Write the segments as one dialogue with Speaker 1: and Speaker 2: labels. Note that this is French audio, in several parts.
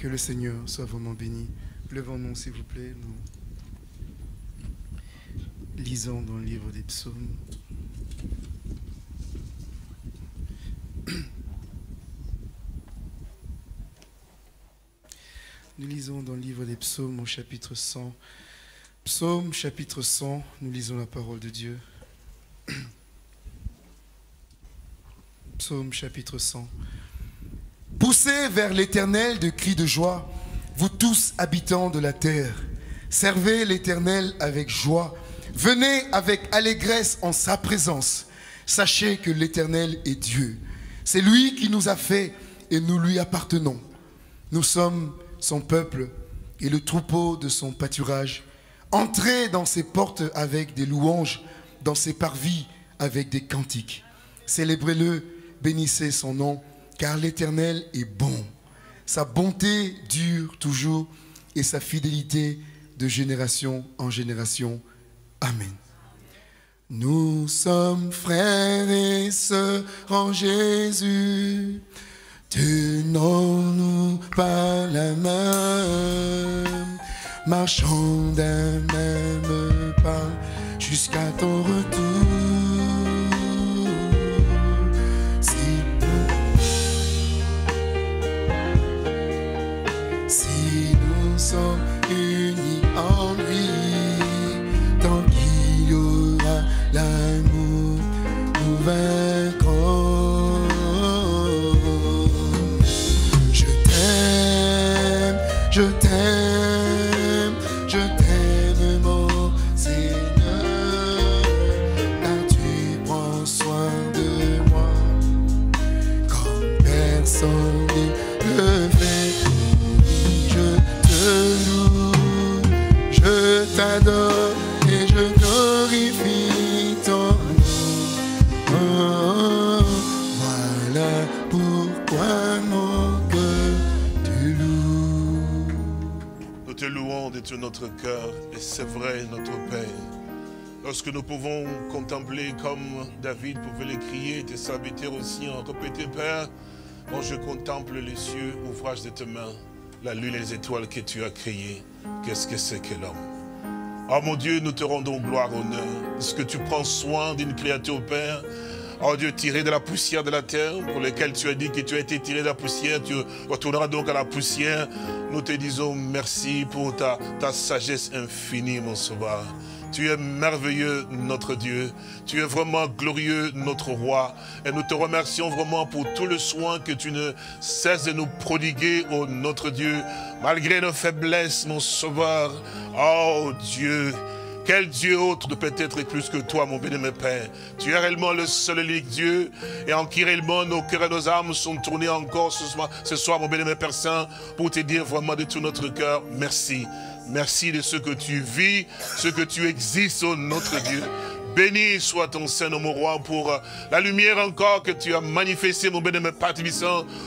Speaker 1: Que le Seigneur soit vraiment béni. Levons-nous, s'il vous plaît. Nous lisons dans le livre des psaumes. Nous lisons dans le livre des psaumes au chapitre 100. Psaume chapitre 100, nous lisons la parole de Dieu. Psaume chapitre 100. Poussez vers l'Éternel de cris de joie, vous tous habitants de la terre. Servez l'Éternel avec joie. Venez avec allégresse en sa présence. Sachez que l'Éternel est Dieu. C'est lui qui nous a fait et nous lui appartenons. Nous sommes son peuple et le troupeau de son pâturage. Entrez dans ses portes avec des louanges, dans ses parvis avec des cantiques. Célébrez-le, bénissez son nom, car l'Éternel est bon. Sa bonté dure toujours et sa fidélité de génération en génération. Amen. Nous sommes frères et sœurs en Jésus. Tenons-nous par la main, marchons d'un même pas jusqu'à ton retour. Nous
Speaker 2: David pouvait le crier, tes serviteurs aussi ont répété, Père, quand je contemple les cieux, ouvrage de tes mains, la lune et les étoiles que tu as créées, qu'est-ce que c'est que l'homme? Oh mon Dieu, nous te rendons gloire, honneur. Est-ce que tu prends soin d'une créature, Père Oh Dieu, tiré de la poussière de la terre, pour lequel tu as dit que tu as été tiré de la poussière, tu retourneras donc à la poussière. Nous te disons merci pour ta sagesse infinie, mon sauveur. Tu es merveilleux, notre Dieu. Tu es vraiment glorieux, notre roi. Et nous te remercions vraiment pour tout le soin que tu ne cesses de nous prodiguer, oh notre Dieu. Malgré nos faiblesses, mon sauveur. Oh Dieu. Quel Dieu autre peut être plus que toi, mon bien-aimé Père? Tu es réellement le seul unique Dieu, et en qui réellement nos cœurs et nos âmes sont tournés encore ce soir, ce soir mon bien-aimé Père Saint, pour te dire vraiment de tout notre cœur, merci. Merci de ce que tu vis, ce que tu existes, oh notre Dieu. Béni soit ton Saint, mon roi, pour euh, la lumière encore que tu as manifestée, mon bien-aimé Père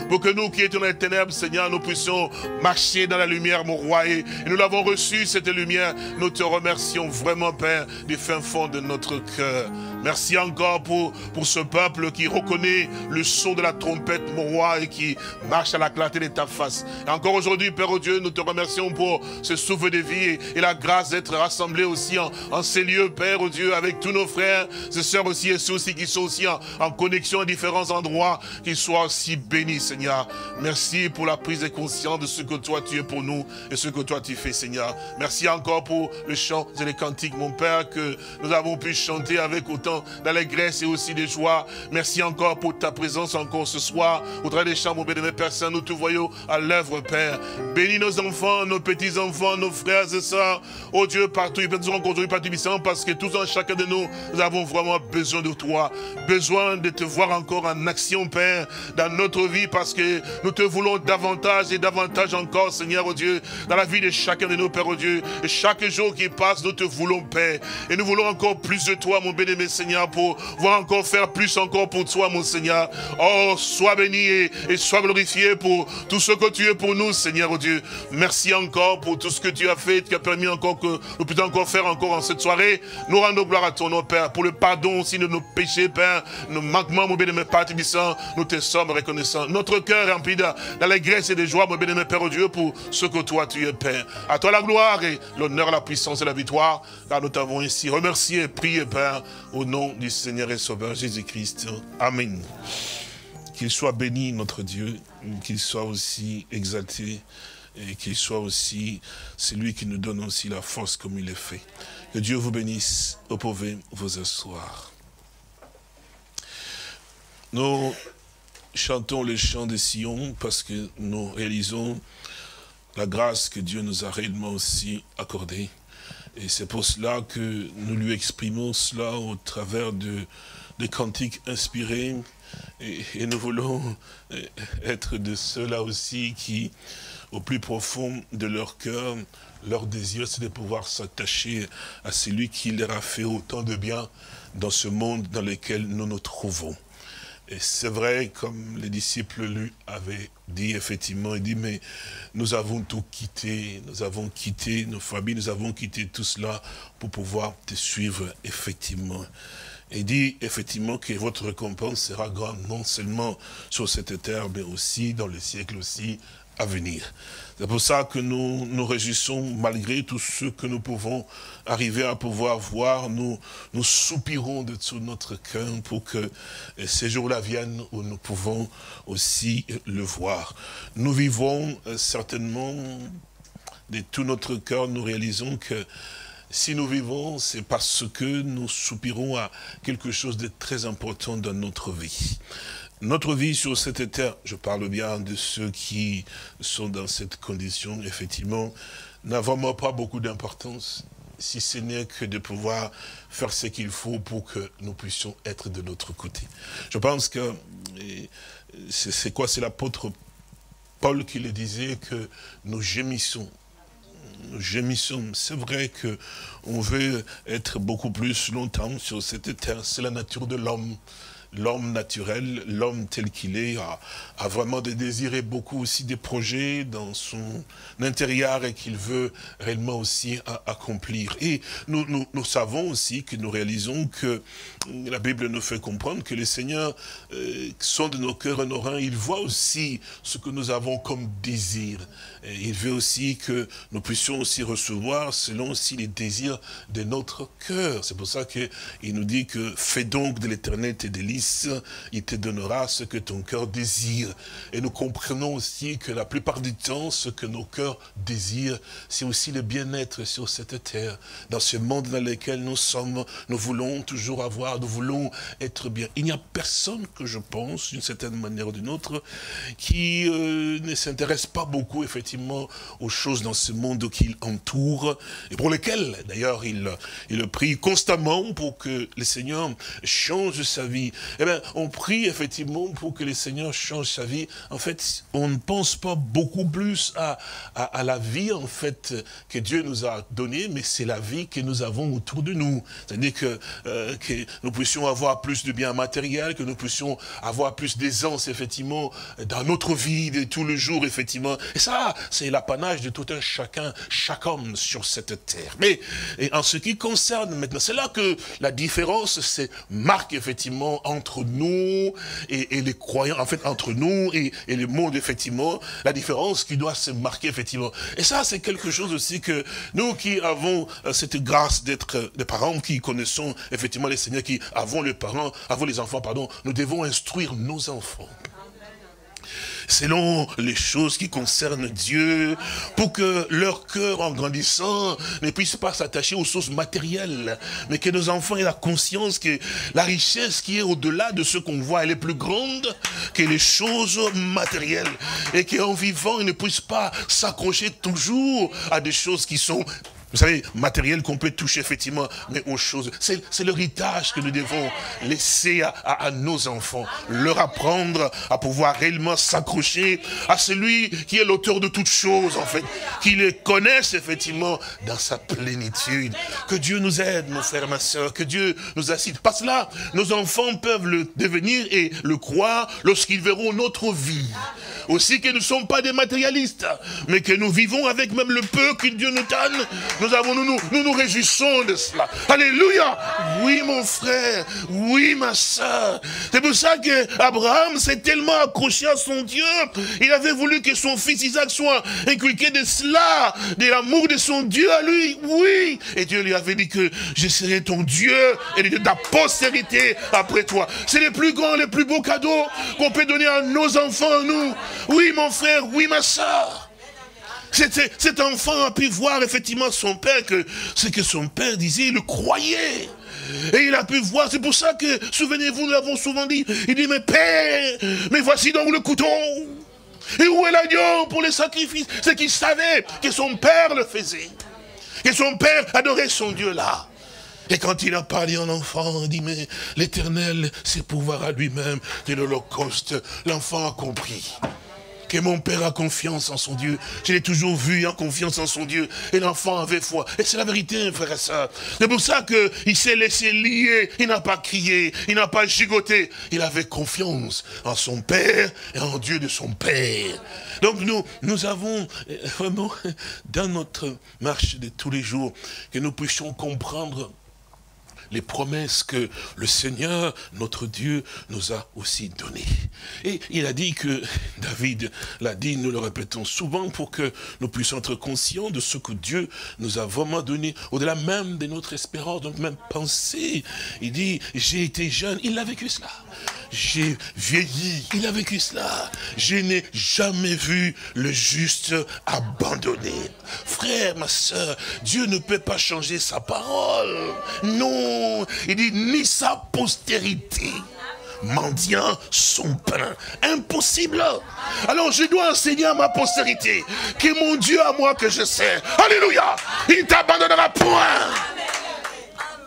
Speaker 2: pour que nous qui étions dans les ténèbres, Seigneur, nous puissions marcher dans la lumière, mon roi. Et, nous l'avons reçue, cette lumière. Nous te remercions vraiment, Père, du fin fond de notre cœur. Merci encore pour, pour ce peuple qui reconnaît le son de la trompette, mon roi, et qui marche à la clarté de ta face. Et encore aujourd'hui, Père oh Dieu, nous te remercions pour ce souffle de vie et, la grâce d'être rassemblés aussi en, en ces lieux, Père oh Dieu, avec tous nos frères, ces sœurs aussi et ceux aussi qui sont aussi en, en connexion à différents endroits, qu'ils soient aussi bénis, Seigneur. Merci pour la prise de conscience de ce que toi tu es pour nous et ce que toi tu fais, Seigneur. Merci encore pour le chant et les cantiques, mon Père, que nous avons pu chanter avec autant d'allégresse et aussi de joie. Merci encore pour ta présence encore ce soir. Au travers des mon bénémoine Père Saint, nous te voyons à l'œuvre, Père. Bénis nos enfants, nos petits-enfants, nos frères et sœurs. Oh Dieu, partout, ils peuvent aujourd'hui partout parce que tous en chacun de nous, nous avons vraiment besoin de toi. Besoin de te voir encore en action, Père, dans notre vie parce que nous te voulons davantage et davantage encore, Seigneur, oh Dieu, dans la vie de chacun de nous, Père, oh Dieu. Et chaque jour qui passe, nous te voulons, Père. Et nous voulons encore plus de toi, mon bénémoine Seigneur, pour voir encore faire plus encore pour toi, mon Seigneur. Oh, sois béni et, sois glorifié pour tout ce que tu es pour nous, Seigneur, oh Dieu. Merci encore pour tout ce que tu as fait, qui a permis encore que nous puissions encore faire encore en cette soirée. Nous rendons gloire à ton nom, Père, pour le pardon aussi de nos péchés, Père, nos manquements, mon bien-aimé Père nous te sommes reconnaissants. Notre cœur est rempli d'allégresse et de joie, mon bien-aimé Père, oh Dieu, pour ce que toi tu es, Père. À toi la gloire et l'honneur, la puissance et la victoire, car nous t'avons ici remercié prié, Père, au nom du Seigneur et Sauveur Jésus-Christ. Amen. Qu'il soit béni, notre Dieu, qu'il soit aussi exalté et qu'il soit aussi celui qui nous donne aussi la force comme il est fait. Que Dieu vous bénisse. Vous pouvez vous asseoir. Nous chantons les chants de Sion parce que nous réalisons la grâce que Dieu nous a réellement aussi accordée. Et c'est pour cela que nous lui exprimons cela au travers de, des cantiques inspirés. Et, et nous voulons être de ceux-là aussi qui, au plus profond de leur cœur, leur désir, c'est de pouvoir s'attacher à celui qui leur a fait autant de bien dans ce monde dans lequel nous nous trouvons. Et c'est vrai, comme les disciples lui avaient dit, effectivement, il dit, mais nous avons tout quitté, nous avons quitté nos familles, nous avons quitté tout cela pour pouvoir te suivre, effectivement. Et dit, effectivement, que votre récompense sera grande, non seulement sur cette terre, mais aussi dans le siècle aussi C'est pour ça que nous nous réjouissons, malgré tout ce que nous pouvons arriver à pouvoir voir, nous, nous soupirons de tout notre cœur pour que ces jours-là viennent où nous pouvons aussi le voir. Nous vivons euh, certainement de tout notre cœur, nous réalisons que si nous vivons, c'est parce que nous soupirons à quelque chose de très important dans notre vie. Notre vie sur cette terre, je parle bien de ceux qui sont dans cette condition, effectivement, n'a vraiment pas beaucoup d'importance, si ce n'est que de pouvoir faire ce qu'il faut pour que nous puissions être de notre côté. Je pense que c'est quoi C'est l'apôtre Paul qui le disait que nous gémissons. Nous gémissons. C'est vrai que on veut être beaucoup plus longtemps sur cette terre. C'est la nature de l'homme l'homme naturel, l'homme tel qu'il est, vraiment de désirer beaucoup aussi des projets dans son intérieur et qu'il veut réellement aussi accomplir. Et nous, nous, savons aussi que nous réalisons que la Bible nous fait comprendre que les seigneurs euh, sont de nos cœurs reins. Il voit aussi ce que nous avons comme désir. Il veut aussi que nous puissions aussi recevoir selon aussi les désirs de notre cœur. C'est pour ça qu'il nous dit que fais donc de l'éternel tes délices, il te donnera ce que ton cœur désire. Et nous comprenons aussi que la plupart du temps, ce que nos cœurs désirent, c'est aussi le bien-être sur cette terre. Dans ce monde dans lequel nous sommes, nous voulons toujours avoir, nous voulons être bien. Il n'y a personne que je pense, d'une certaine manière ou d'une autre, qui euh, ne s'intéresse pas beaucoup, effectivement, aux choses dans ce monde qui entoure, et pour lesquelles, d'ailleurs, il, il prie constamment pour que le Seigneur change sa vie. Eh bien, on prie effectivement pour que le Seigneur change sa vie. En fait, on ne pense pas beaucoup plus à, la vie, en fait, que Dieu nous a donnée, mais c'est la vie que nous avons autour de nous. C'est-à-dire que, euh, que nous puissions avoir plus de biens matériels, que nous puissions avoir plus d'aisance, effectivement, dans notre vie de tous les jours, effectivement. Et ça, c'est l'apanage de tout un chacun, chaque homme sur cette terre. Mais en ce qui concerne maintenant, c'est là que la différence se marque effectivement entre nous et, les croyants, en fait entre nous et, le monde effectivement, la différence qui doit se marquer effectivement. Et ça c'est quelque chose aussi que nous qui avons euh, cette grâce d'être des parents, qui connaissons effectivement les seigneurs, qui avons les parents, avons les enfants, pardon, nous devons instruire nos enfants selon les choses qui concernent Dieu, pour que leur cœur en grandissant ne puisse pas s'attacher aux choses matérielles, mais que nos enfants aient la conscience que la richesse qui est au-delà de ce qu'on voit, elle est plus grande que les choses matérielles, et qu'en vivant, ils ne puissent pas s'accrocher toujours à des choses qui sont vous savez, matériel qu'on peut toucher effectivement, mais aux choses. C'est l'héritage que nous devons laisser à, nos enfants, leur apprendre à pouvoir réellement s'accrocher à celui qui est l'auteur de toutes choses, en fait, qui les connaisse effectivement dans sa plénitude. Que Dieu nous aide, mon frère, ma soeur, que Dieu nous assiste. Parce que là, nos enfants peuvent le devenir et le croire lorsqu'ils verront notre vie. Aussi que nous ne sommes pas des matérialistes, mais que nous vivons avec même le peu que Dieu nous donne. Nous, avons, nous, nous, nous, réjouissons de cela. Alléluia. Oui, mon frère. Oui, ma soeur. C'est pour ça que Abraham s'est tellement accroché à son Dieu. Il avait voulu que son fils Isaac soit inculqué de cela, de l'amour de son Dieu à lui. Oui. Et Dieu lui avait dit que je serai ton Dieu et de ta postérité après toi. C'est le plus grand, le plus beau cadeau qu'on peut donner à nos enfants, nous. Oui, mon frère, oui, ma soeur. Cet enfant a pu voir effectivement son père, que ce que son père disait, il le croyait. Et il a pu voir, c'est pour ça que, souvenez-vous, nous l'avons souvent dit, il dit, mais père, mais voici donc le couteau. Et où est l'agneau pour les sacrifices? C'est qu'il savait que son père le faisait. Que son père adorait son Dieu là. Et quand il a parlé en enfant, il dit, mais l'éternel, à lui-même de l'Holocauste. L'enfant a compris que mon père a confiance en son Dieu. Je l'ai toujours vu en confiance en son Dieu. Et l'enfant avait foi. Et c'est la vérité, frère et soeur. C'est pour ça qu'il s'est laissé lier. Il n'a pas crié. Il n'a pas gigoté. Il avait confiance en son père et en Dieu de son père. Donc nous, nous avons euh, vraiment, dans notre marche de tous les jours, que nous puissions comprendre les promesses que le Seigneur, notre Dieu, nous a aussi données. Et il a dit que, David l'a dit, nous le répétons souvent pour que nous puissions être conscients de ce que Dieu nous a vraiment donné, au-delà même de notre espérance, donc même pensée. Il dit, j'ai été jeune, il a vécu cela j'ai vieilli. Il a vécu cela. Je n'ai jamais vu le juste abandonné. Frère, ma soeur, Dieu ne peut pas changer sa parole. Non, il dit ni sa postérité mendiant son pain. Impossible. Alors je dois enseigner à ma postérité que mon Dieu à moi que je sais. Alléluia. Il t'abandonnera point.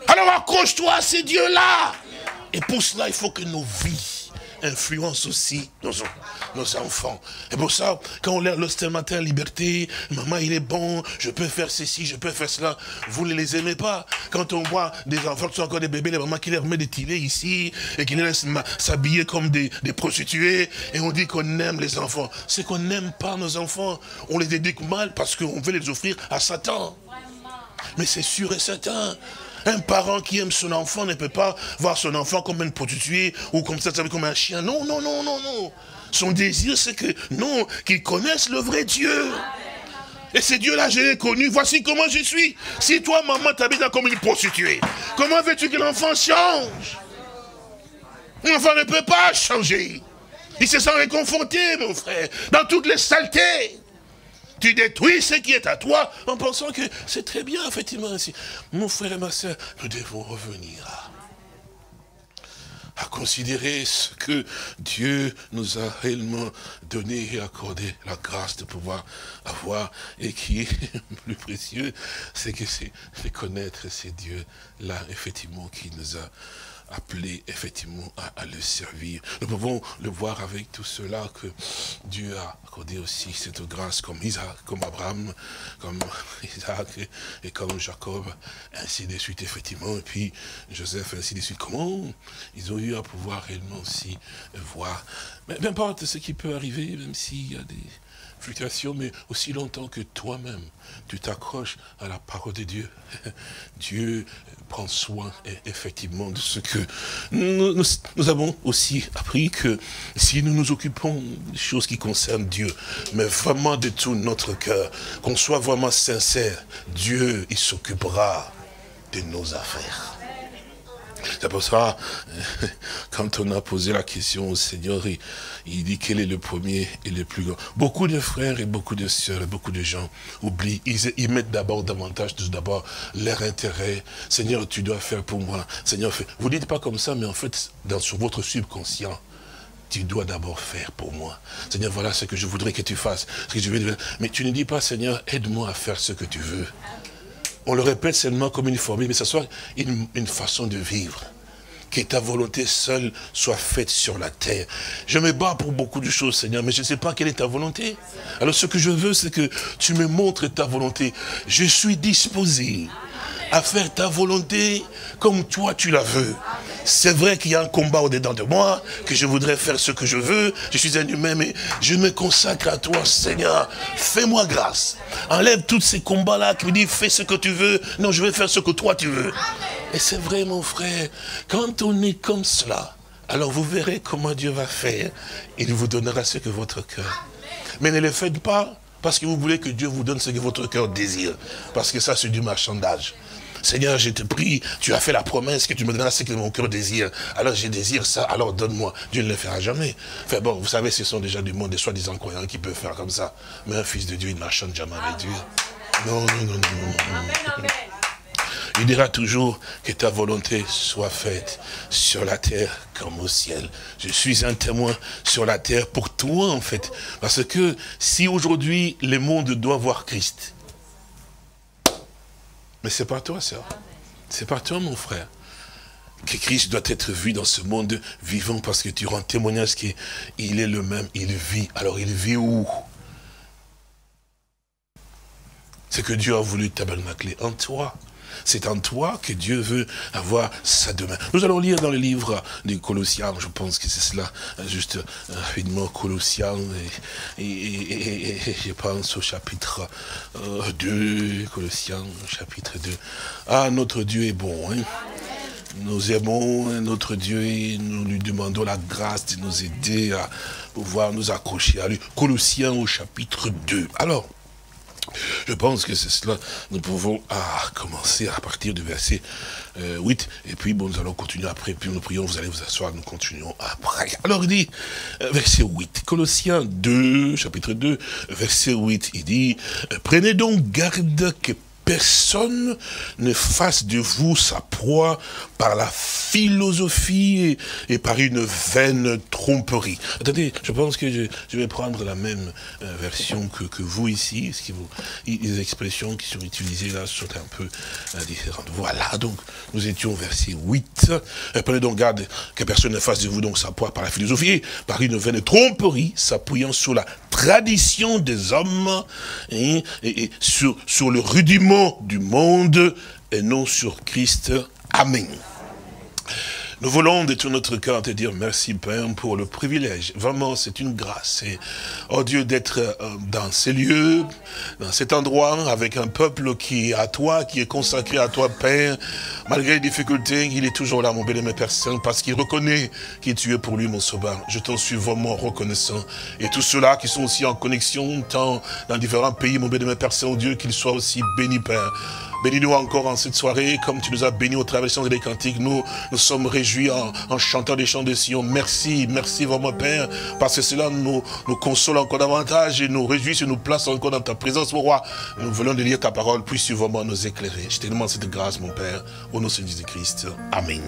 Speaker 2: Alors accroche-toi à ces dieux-là. Et pour cela, il faut que nos vies influencent aussi nos, enfants. Et pour ça, quand on leur le matin, liberté, maman, il est bon, je peux faire ceci, je peux faire cela, vous ne les aimez pas. Quand on voit des enfants qui sont encore des bébés, les mamans qui les remettent des tilets ici, et qui les laissent s'habiller comme des, des, prostituées, et on dit qu'on aime les enfants. C'est qu'on n'aime pas nos enfants. On les éduque mal parce qu'on veut les offrir à Satan. Mais c'est sûr et certain. Un parent qui aime son enfant ne peut pas voir son enfant comme une prostituée ou comme ça, comme un chien. Non, non, non, non, non. Son désir, c'est que, non, qu'il connaisse le vrai Dieu. Et ce Dieu-là, je l'ai connu. Voici comment je suis. Si toi, maman, t'habites comme une prostituée, comment veux-tu que l'enfant change? L'enfant ne peut pas changer. Il se sent réconforté, mon frère, dans toutes les saletés. Tu détruis ce qui est à toi en pensant que c'est très bien, effectivement. Ainsi. Mon frère et ma soeur, nous devons revenir à, considérer ce que Dieu nous a réellement donné et accordé la grâce de pouvoir avoir et qui est plus précieux, c'est que c'est connaître ces dieux-là, effectivement, qui nous a appelé effectivement à, le servir. Nous pouvons le voir avec tout cela que Dieu a accordé aussi cette grâce comme Isaac, comme Abraham, comme Isaac et, comme Jacob, ainsi de suite effectivement, et puis Joseph, ainsi de suite. Comment ils ont eu à pouvoir réellement aussi voir, mais peu importe ce qui peut arriver, même s'il y a des mais aussi longtemps que toi-même, tu t'accroches à la parole de Dieu. Dieu prend soin effectivement de ce que nous, nous, avons aussi appris que si nous nous occupons des choses qui concernent Dieu, mais vraiment de tout notre cœur, qu'on soit vraiment sincère, Dieu, il s'occupera de nos affaires. C'est pour ça, quand on a posé la question au Seigneur, il, dit quel est le premier et le plus grand. Beaucoup de frères et beaucoup de sœurs et beaucoup de gens oublient, ils, mettent d'abord davantage, d'abord leur intérêt. Seigneur, tu dois faire pour moi. Seigneur, vous ne dites pas comme ça, mais en fait, dans, sur votre subconscient, tu dois d'abord faire pour moi. Seigneur, voilà ce que je voudrais que tu fasses. Mais tu ne dis pas, Seigneur, aide-moi à faire ce que tu veux. On le répète seulement comme une formule, mais ça soit une, une façon de vivre que ta volonté seule soit faite sur la terre. Je me bats pour beaucoup de choses, Seigneur, mais je ne sais pas quelle est ta volonté. Alors ce que je veux, c'est que tu me montres ta volonté. Je suis disposé à faire ta volonté comme toi tu la veux. C'est vrai qu'il y a un combat au-dedans de moi, que je voudrais faire ce que je veux. Je suis un humain, mais je me consacre à toi, Seigneur. Fais-moi grâce. Enlève tous ces combats-là qui me disent, fais ce que tu veux. Non, je vais faire ce que toi tu veux. Et c'est vrai, mon frère, quand on est comme cela, alors vous verrez comment Dieu va faire. Il vous donnera ce que votre cœur. Mais ne le faites pas parce que vous voulez que Dieu vous donne ce que votre cœur désire. Parce que ça, c'est du marchandage. Seigneur, je te prie, tu as fait la promesse que tu me donneras ce que mon cœur désire. Alors je désire ça, alors donne-moi. Dieu ne le fera jamais. Enfin bon, vous savez, ce sont déjà du monde des soi-disant croyants qui peuvent faire comme ça. Mais un fils de Dieu, il ne marchande jamais avec Dieu. Non, non, non, non. non. Il dira toujours que ta volonté soit faite sur la terre comme au ciel. Je suis un témoin sur la terre pour toi, en fait. Parce que si aujourd'hui, le monde doit voir Christ, mais c'est pas toi, ça. C'est pas toi, mon frère. Que Christ doit être vu dans ce monde vivant parce que tu rends témoignage qu'il est le même, il vit. Alors il vit où? C'est que Dieu a voulu tabernacler en toi. C'est en toi que Dieu veut avoir sa demeure. Nous allons lire dans le livre des Colossiens, je pense que c'est cela, juste rapidement, Colossiens, et, je pense au chapitre 2, Colossiens, chapitre 2. Ah, notre Dieu est bon, hein nous aimons notre Dieu et nous lui demandons la grâce de nous aider à pouvoir nous accrocher à lui. Colossiens au chapitre 2. Alors, je pense que c'est cela. Nous pouvons ah, commencer à partir du verset 8. Euh, et puis, bon, nous allons continuer après. Puis nous prions, vous allez vous asseoir, nous continuons après. Alors, il dit, euh, verset 8, Colossiens 2, chapitre 2, verset 8, il dit, prenez donc garde que personne ne fasse de vous sa proie par la philosophie et, par une vaine tromperie. Attendez, je pense que je, vais prendre la même euh, version que, vous ici, vous, les expressions qui sont utilisées là sont un peu euh, différentes. Voilà, donc nous étions au verset 8. Euh, prenez donc garde que personne ne fasse de vous donc sa proie par la philosophie, par une vaine tromperie, s'appuyant sur la tradition des hommes hein, et, sur le rudiment du monde et non sur Christ. Amen. Nous voulons de tout notre cœur te dire merci Père pour le privilège. Vraiment, c'est une grâce. Et, oh Dieu, d'être euh, dans ces lieux, dans cet endroit, avec un peuple qui est à toi, qui est consacré à toi, Père. Malgré les difficultés, il est toujours là, mon bien-aimé Père Saint, parce qu'il reconnaît qui tu es pour lui, mon sauveur. Je t'en suis vraiment reconnaissant. Et tous ceux-là qui sont aussi en connexion, tant dans différents pays, mon bien-aimé Père oh Dieu, qu'ils soient aussi bénis, Père. Bénis-nous encore en cette soirée, comme tu nous as bénis au travers des des cantiques. Nous nous sommes réjouis en, chantant des chants de Sion. Merci, merci vraiment Père, parce que cela nous, nous console encore davantage et nous réjouit et nous place encore dans ta présence, mon roi. Nous voulons de lire ta parole, puisses-tu vraiment nous éclairer. Je te demande cette grâce, mon Père, au nom de Jésus-Christ. Amen.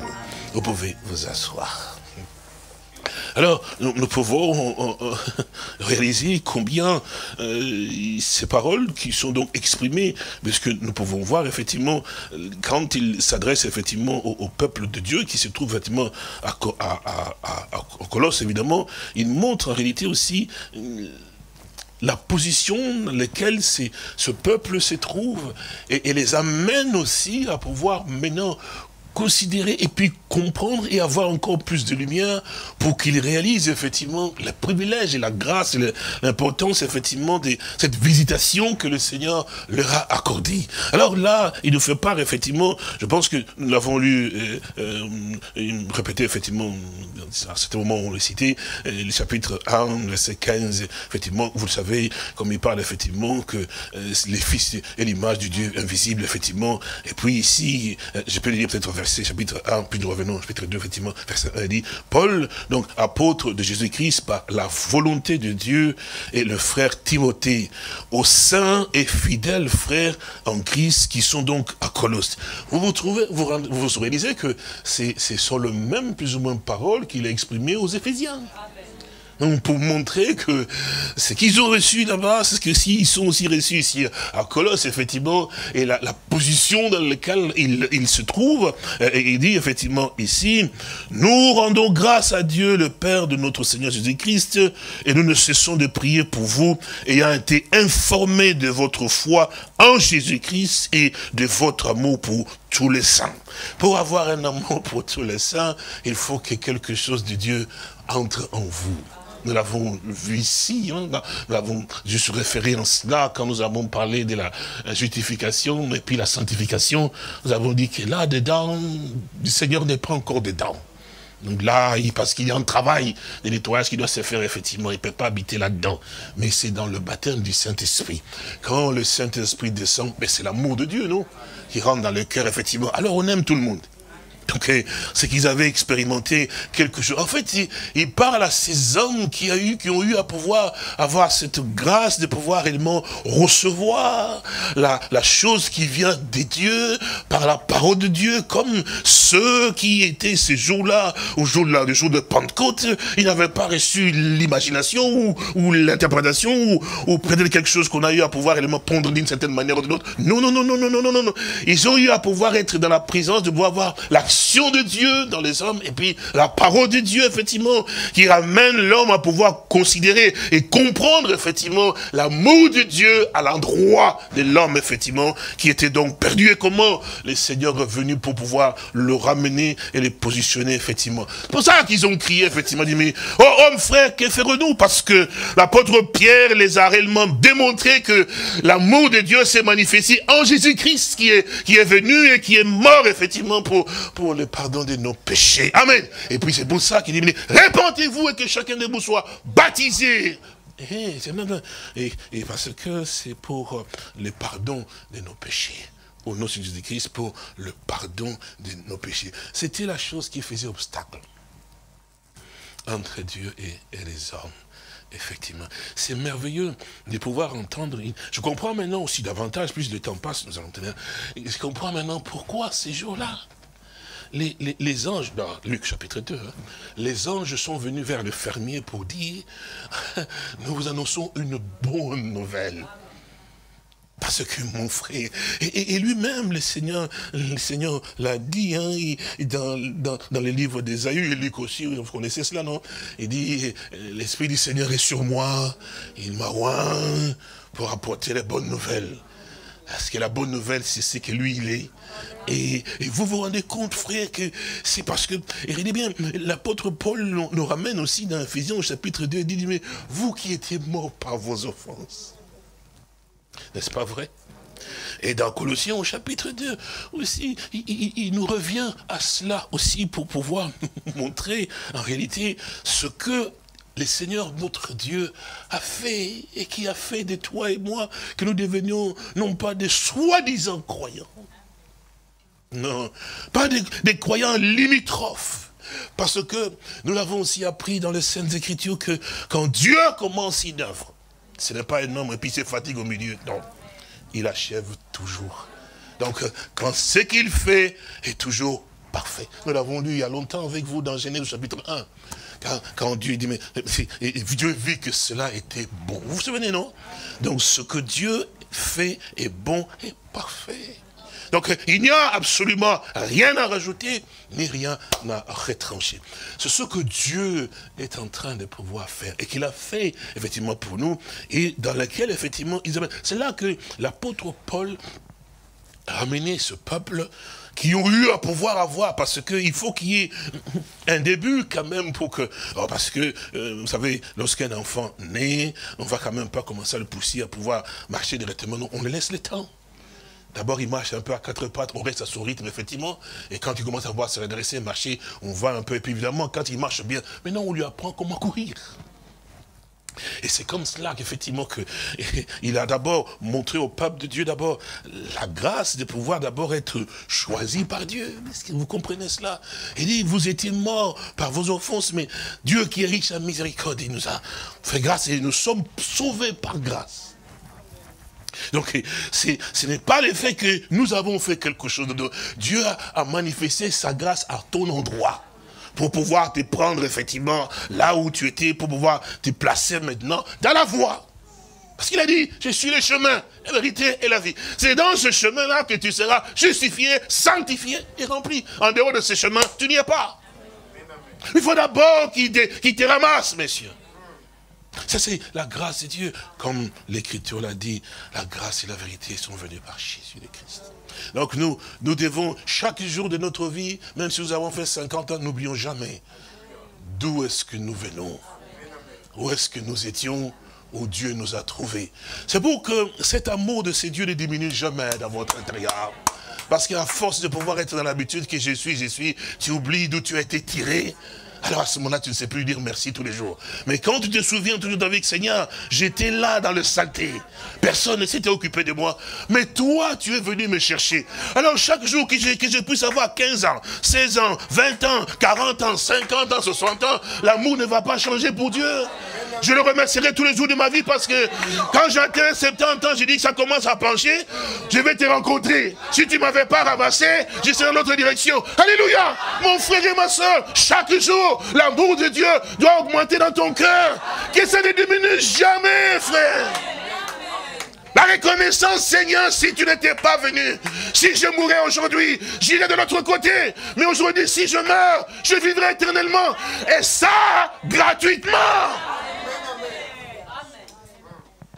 Speaker 2: Vous pouvez vous asseoir. Alors, nous, pouvons euh, euh, réaliser combien euh, ces paroles qui sont donc exprimées, parce que nous pouvons voir effectivement, quand il s'adresse effectivement au, peuple de Dieu, qui se trouve effectivement à, Colosse, évidemment, il montre en réalité aussi la position dans laquelle ce peuple se trouve et, les amène aussi à pouvoir maintenant considérer et puis comprendre et avoir encore plus de lumière pour qu'ils réalisent effectivement le privilège et la grâce et l'importance effectivement de cette visitation que le Seigneur leur a accordée. Alors là, il nous fait part effectivement, je pense que nous l'avons lu, euh, euh, répété effectivement, à certain moment on l'a cité, euh, le chapitre 1, verset 15, effectivement, vous le savez, comme il parle effectivement que euh, les fils et l'image du Dieu invisible, effectivement, et puis ici, je peux le dire peut-être vers chapitre 1, puis nous revenons au chapitre 2, effectivement, verset 1, il dit, Paul, donc apôtre de Jésus-Christ par la volonté de Dieu, et le frère Timothée, aux saints et fidèles frères en Christ qui sont donc à Colosse. Vous vous trouvez, vous vous réalisez que c'est sur le même, plus ou moins, parole qu'il a exprimé aux Éphésiens. Donc, pour montrer que ce qu'ils ont reçu là-bas, c'est ce que s'ils sont aussi reçus ici à Colosse, effectivement, et la, position dans laquelle ils se trouvent, euh, et il dit effectivement ici, nous rendons grâce à Dieu, le Père de notre Seigneur Jésus-Christ, et nous ne cessons de prier pour vous, ayant été informés de votre foi en Jésus-Christ et de votre amour pour tous les saints. Pour avoir un amour pour tous les saints, il faut que quelque chose de Dieu entre en vous. Nous l'avons vu ici, hein, nous l'avons juste référé en cela quand nous avons parlé de la justification et puis la sanctification. Nous avons dit que là-dedans, le Seigneur n'est pas encore dedans. Donc là, parce qu'il y a un travail de nettoyage qui doit se faire, effectivement, il ne peut pas habiter là-dedans. Mais c'est dans le baptême du Saint-Esprit. Quand le Saint-Esprit descend, ben, c'est l'amour de Dieu, non? Qui rentre dans le cœur, effectivement. Alors on aime tout le monde. Donc, c'est qu'ils avaient expérimenté quelque chose. En fait, il, parle à ces hommes qui, a eu, qui ont eu à pouvoir avoir cette grâce de pouvoir réellement recevoir la, la chose qui vient des dieux par la parole de Dieu, comme ceux qui étaient ces jours-là, au jour là, le jour de Pentecôte, ils n'avaient pas reçu l'imagination ou, ou l'interprétation ou, ou peut-être quelque chose qu'on a eu à pouvoir réellement pondre d'une certaine manière ou d'une autre. Non, non, non, non, non, non, non, non. Ils ont eu à pouvoir être dans la présence de pouvoir avoir l'action de Dieu dans les hommes, et puis la parole de Dieu, effectivement, qui ramène l'homme à pouvoir considérer et comprendre, effectivement, l'amour de Dieu à l'endroit de l'homme, effectivement, qui était donc perdu, et comment le Seigneur est venu pour pouvoir le ramener et le positionner, effectivement. C'est pour ça qu'ils ont crié, effectivement, dit, mais, oh, homme, frère, que ferons-nous? Parce que l'apôtre Pierre les a réellement démontré que l'amour de Dieu s'est manifesté en Jésus-Christ, qui est, qui est venu et qui est mort, effectivement, pour, pour le pardon de nos péchés. Amen. Et puis c'est pour ça qu'il dit, répandez-vous et que chacun de vous soit baptisé. Eh, et, et, parce que c'est pour le pardon de nos péchés. Au nom de Jésus-Christ, pour le pardon de nos péchés. C'était la chose qui faisait obstacle entre Dieu et, les hommes. Effectivement. C'est merveilleux de pouvoir entendre. Je comprends maintenant aussi davantage, plus de temps passe, nous allons tenir. Je comprends maintenant pourquoi ces jours-là les, anges, dans Luc chapitre 2, hein, les anges sont venus vers le fermier pour dire, nous vous annonçons une bonne nouvelle. Parce que mon frère, et, lui-même, le Seigneur le Seigneur l'a dit hein, dans, dans, dans, les livres d'Ésaïe, et Luc aussi, vous connaissez cela, non? Il dit, l'Esprit du Seigneur est sur moi, il m'a oint pour apporter les bonnes nouvelles. Parce que la bonne nouvelle, c'est ce que lui, il est. Et, vous vous rendez compte, frère, que c'est parce que, et regardez bien, l'apôtre Paul nous, ramène aussi dans Ephésiens au chapitre 2, il dit, mais vous qui étiez morts par vos offenses. N'est-ce pas vrai? Et dans Colossiens au chapitre 2 aussi, il, nous revient à cela aussi pour pouvoir montrer en réalité ce que le Seigneur notre Dieu a fait et qui a fait de toi et moi que nous devenions non pas des soi-disant croyants, non, pas des, croyants limitrophes. Parce que nous l'avons aussi appris dans les Saintes Écritures que quand Dieu commence une œuvre, ce n'est pas un homme et puis se fatigue au milieu. Non, il achève toujours. Donc, quand ce qu'il fait est toujours parfait. Nous l'avons lu il y a longtemps avec vous dans Genèse chapitre 1. Quand, Dieu dit, mais, Dieu vit que cela était bon. Vous vous souvenez, non? Donc, ce que Dieu fait est bon et parfait. Donc il n'y a absolument rien à rajouter, ni rien à retrancher. C'est ce que Dieu est en train de pouvoir faire, et qu'il a fait effectivement pour nous, et dans laquelle effectivement, c'est là que l'apôtre Paul a amené ce peuple qui ont eu à pouvoir avoir, parce qu'il faut qu'il y ait un début quand même pour que, oh, parce que, euh, vous savez, lorsqu'un enfant naît, on va quand même pas commencer à le pousser à pouvoir marcher directement, on le laisse le temps. D'abord, il marche un peu à quatre pattes, on reste à son rythme, effectivement. Et quand il commence à voir se redresser, marcher, on va un peu. Et puis évidemment, quand il marche bien, maintenant on lui apprend comment courir. Et c'est comme cela qu'effectivement que il a d'abord montré au peuple de Dieu d'abord la grâce de pouvoir d'abord être choisi par Dieu. Est-ce que vous comprenez cela? Il dit, vous étiez morts par vos offenses, mais Dieu qui est riche en miséricorde, il nous a fait grâce et nous sommes sauvés par grâce. Donc, ce n'est pas le fait que nous avons fait quelque chose de... Dieu a, manifesté sa grâce à ton endroit pour pouvoir te prendre effectivement là où tu étais, pour pouvoir te placer maintenant dans la voie. Parce qu'il a dit, je suis le chemin, la vérité et la vie. C'est dans ce chemin-là que tu seras justifié, sanctifié et rempli. En dehors de ce chemin, tu n'y es pas. Il faut d'abord qu'il te, ramasse, messieurs. Ça, c'est la grâce de Dieu. Comme l'Écriture l'a dit, la grâce et la vérité sont venues par Jésus le Christ. Donc nous, nous devons, chaque jour de notre vie, même si nous avons fait 50 ans, n'oublions jamais d'où est-ce que nous venons. Où est-ce que nous étions où Dieu nous a trouvés. C'est pour que cet amour de ces dieux ne diminue jamais dans votre intérieur. Parce qu'à force de pouvoir être dans l'habitude que je suis, je suis, tu oublies d'où tu as été tiré. Alors à ce moment-là, tu ne sais plus dire merci tous les jours. Mais quand tu te souviens toujours David, Seigneur, j'étais là dans le saleté. Personne ne s'était occupé de moi. Mais toi, tu es venu me chercher. Alors chaque jour que je, que je puisse avoir 15 ans, 16 ans, 20 ans, 40 ans, 50 ans, 60 ans, l'amour ne va pas changer pour Dieu. Je le remercierai tous les jours de ma vie parce que quand j'atteins 70 ans, j'ai dit que ça commence à pencher, je vais te rencontrer. Si tu ne m'avais pas ramassé, je serai dans l'autre direction. Alléluia Mon frère et ma soeur, chaque jour, l'amour de Dieu doit augmenter dans ton cœur. Que ça ne diminue jamais, frère. La reconnaissance, Seigneur, si tu n'étais pas venu, si je mourais aujourd'hui, j'irais de l'autre côté. Mais aujourd'hui, si je meurs, je vivrai éternellement. Et ça, gratuitement.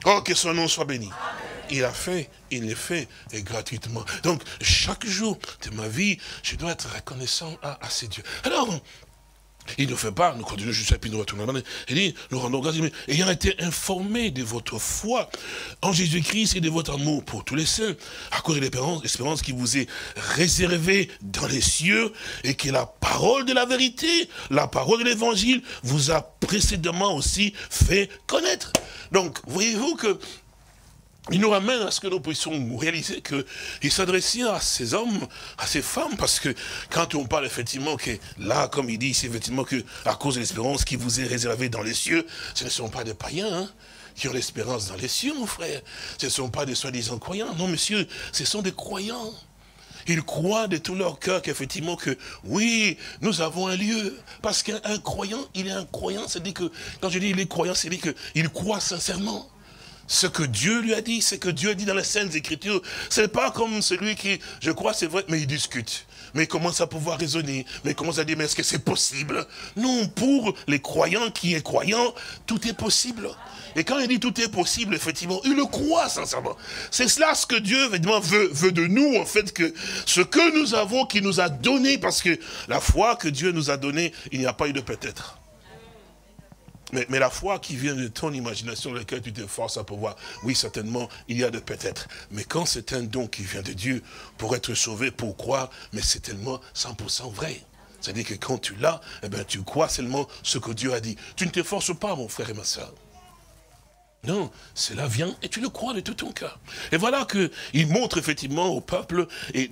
Speaker 2: Oh, que son nom soit béni. Il a fait, il le fait, et gratuitement. Donc, chaque jour de ma vie, je dois être reconnaissant à, à ces dieux. Alors, il ne fait pas, nous continuons jusqu'à retournons. Il dit, nous rendons grâce, ayant été informés de votre foi en Jésus-Christ et de votre amour pour tous les saints, à cause de l'espérance qui vous est réservée dans les cieux, et que la parole de la vérité, la parole de l'évangile, vous a précédemment aussi fait connaître. Donc, voyez-vous que il nous ramène à ce que nous puissions réaliser qu'il s'adressait à ces hommes, à ces femmes, parce que quand on parle effectivement que là, comme il dit c'est effectivement que à cause de l'espérance qui vous est réservée dans les cieux, ce ne sont pas des païens, hein, qui ont l'espérance dans les cieux, mon frère. Ce ne sont pas des soi-disant croyants. Non, monsieur, ce sont des croyants. Ils croient de tout leur cœur qu'effectivement que, oui, nous avons un lieu. Parce qu'un croyant, il est un croyant, c'est-à-dire que, quand je dis il est croyant, c'est-à-dire qu'il croit sincèrement ce que Dieu lui a dit, ce que Dieu a dit dans les Saintes Écritures. Ce n'est pas comme celui qui, je crois, c'est vrai, mais il discute. Mais il commence à pouvoir raisonner. Mais il commence à dire, mais est-ce que c'est possible? Non, pour les croyants qui est croyant, tout est possible. Et quand il dit tout est possible, effectivement, il le croit sincèrement. C'est cela ce que Dieu veut, veut de nous, en fait, que ce que nous avons, qui nous a donné, parce que la foi que Dieu nous a donnée, il n'y a pas eu de peut-être. Mais, la foi qui vient de ton imagination, laquelle tu te forces à pouvoir, oui, certainement, il y a de peut-être. Mais quand c'est un don qui vient de Dieu pour être sauvé, pour croire, mais c'est tellement 100% vrai. C'est-à-dire que quand tu l'as, eh ben, tu crois seulement ce que Dieu a dit. Tu ne te forces pas, mon frère et ma soeur. Non, cela vient et tu le crois de tout ton cœur. Et voilà qu'il montre effectivement au peuple et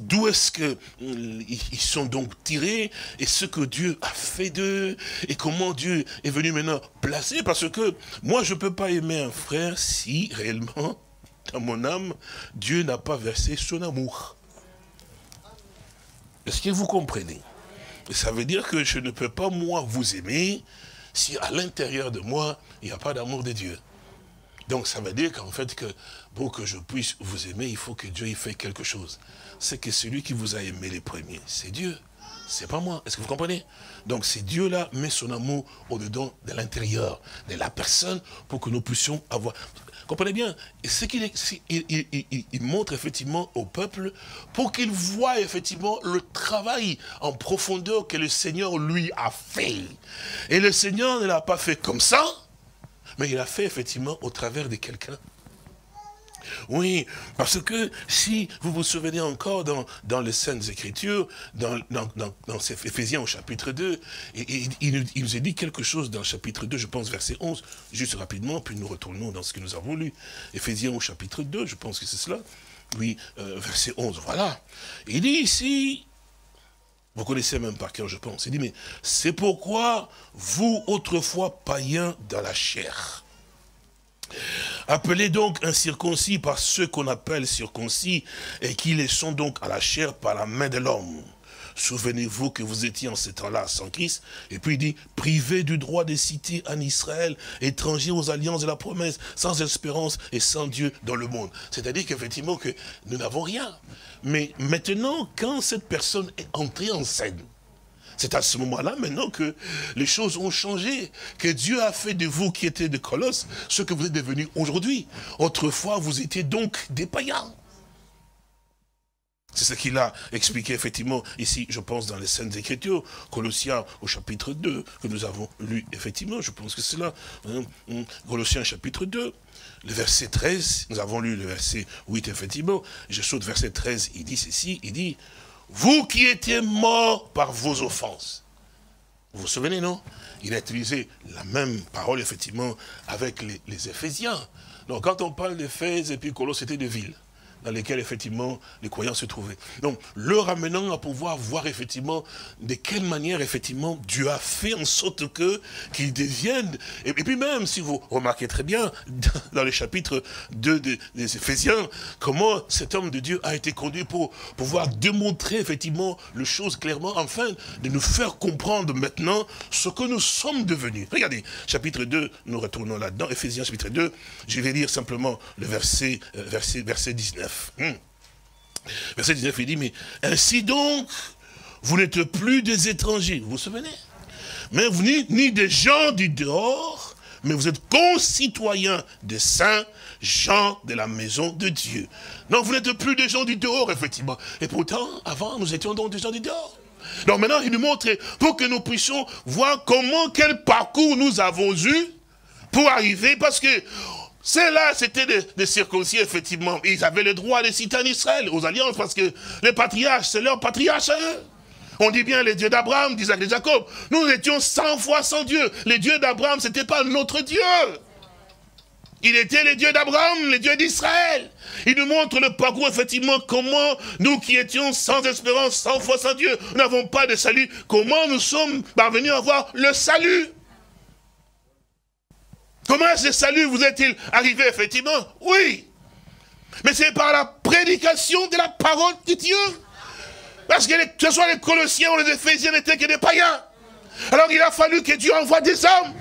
Speaker 2: d'où est-ce qu'ils euh, sont donc tirés et ce que Dieu a fait d'eux et comment Dieu est venu maintenant placer. Parce que moi, je ne peux pas aimer un frère si réellement, dans mon âme, Dieu n'a pas versé son amour. Est-ce que vous comprenez? Ça veut dire que je ne peux pas, moi, vous aimer si à l'intérieur de moi, il n'y a pas d'amour de Dieu. Donc ça veut dire qu'en fait, que pour que je puisse vous aimer, il faut que Dieu y fait quelque chose. C'est que celui qui vous a aimé les premiers, c'est Dieu. C'est pas moi. Est-ce que vous comprenez? Donc c'est Dieu-là met son amour au-dedans de l'intérieur de la personne pour que nous puissions avoir... Comprenez bien, ce qu'il il, montre effectivement au peuple pour qu'il voit effectivement le travail en profondeur que le Seigneur lui a fait. Et le Seigneur ne l'a pas fait comme ça, mais il a fait effectivement au travers de quelqu'un oui, parce que si vous vous souvenez encore dans, dans les Saintes Écritures, dans, dans, dans, dans au chapitre 2, et, il, nous a dit quelque chose dans le chapitre 2, je pense verset 11, juste rapidement, puis nous retournons dans ce que nous avons lu. Éphésiens au chapitre 2, je pense que c'est cela. Oui, euh, verset 11, voilà. Il dit ici, vous connaissez même par cœur, je pense. Il dit, mais c'est pourquoi vous, autrefois païens dans la chair, Appelez donc incirconcis par ceux qu'on appelle circoncis et qui les sont donc à la chair par la main de l'homme. souvenez-vous que vous étiez en ce temps-là sans Christ. Et puis il dit, privé du droit des cités en Israël, étranger aux alliances de la promesse, sans espérance et sans Dieu dans le monde. C'est-à-dire qu'effectivement que nous n'avons rien. Mais maintenant, quand cette personne est entrée en scène, c'est à ce moment-là maintenant que les choses ont changé, que Dieu a fait de vous qui étiez de Colosse ce que vous êtes devenus aujourd'hui. Autrefois, vous étiez donc des païens. C'est ce qu'il a expliqué effectivement ici, je pense, dans les scènes Écritures, Colossiens au chapitre 2, que nous avons lu effectivement, je pense que c'est là, hein, hein, Colossiens chapitre 2, le verset 13, nous avons lu le verset 8 effectivement, je saute verset 13, il dit ceci, il dit, vous qui étiez morts par vos offenses. Vous vous souvenez, non? Il a utilisé la même parole, effectivement, avec les, les Éphésiens. Donc, quand on parle d'Éphèse et puis Colosse, c'était de ville dans lesquels effectivement les croyants se trouvaient. Donc, le ramenant à pouvoir voir effectivement de quelle manière effectivement Dieu a fait en sorte que qu'ils deviennent, et, puis même si vous remarquez très bien dans le chapitre 2 des, Éphésiens, comment cet homme de Dieu a été conduit pour pouvoir démontrer effectivement les choses clairement, afin de nous faire comprendre maintenant ce que nous sommes devenus. Regardez, chapitre 2, nous retournons là-dedans, Éphésiens chapitre 2, je vais lire simplement le verset, euh, verset, verset 19. Hmm. Verset 19, il dit, mais ainsi donc, vous n'êtes plus des étrangers, vous vous souvenez? Mais vous n'êtes ni des gens du dehors, mais vous êtes concitoyens des saints, gens de la maison de Dieu. Non, vous n'êtes plus des gens du dehors, effectivement. Et pourtant, avant, nous étions donc des gens du dehors. Donc maintenant, il nous montre, pour que nous puissions voir comment, quel parcours nous avons eu pour arriver, parce que c'est là, c'était des, circoncis, effectivement. Ils avaient le droit de citer en Israël, aux alliances, parce que les patriarches, c'est leur patriarche On dit bien les dieux d'Abraham, d'Isaac et Jacob. Nous étions 100 fois sans Dieu. Les dieux d'Abraham, ce n'était pas notre Dieu. Il était les dieux d'Abraham, les dieux d'Israël. Il nous montre le parcours, effectivement, comment nous qui étions sans espérance, 100 fois sans Dieu, n'avons pas de salut, comment nous sommes parvenus à avoir le salut. Comment ce salut vous est-il arrivé, effectivement? Oui. Mais c'est par la prédication de la parole de Dieu. Parce que, que ce soit les Colossiens ou les Éphésiens n'étaient que des païens. Alors il a fallu que Dieu envoie des hommes.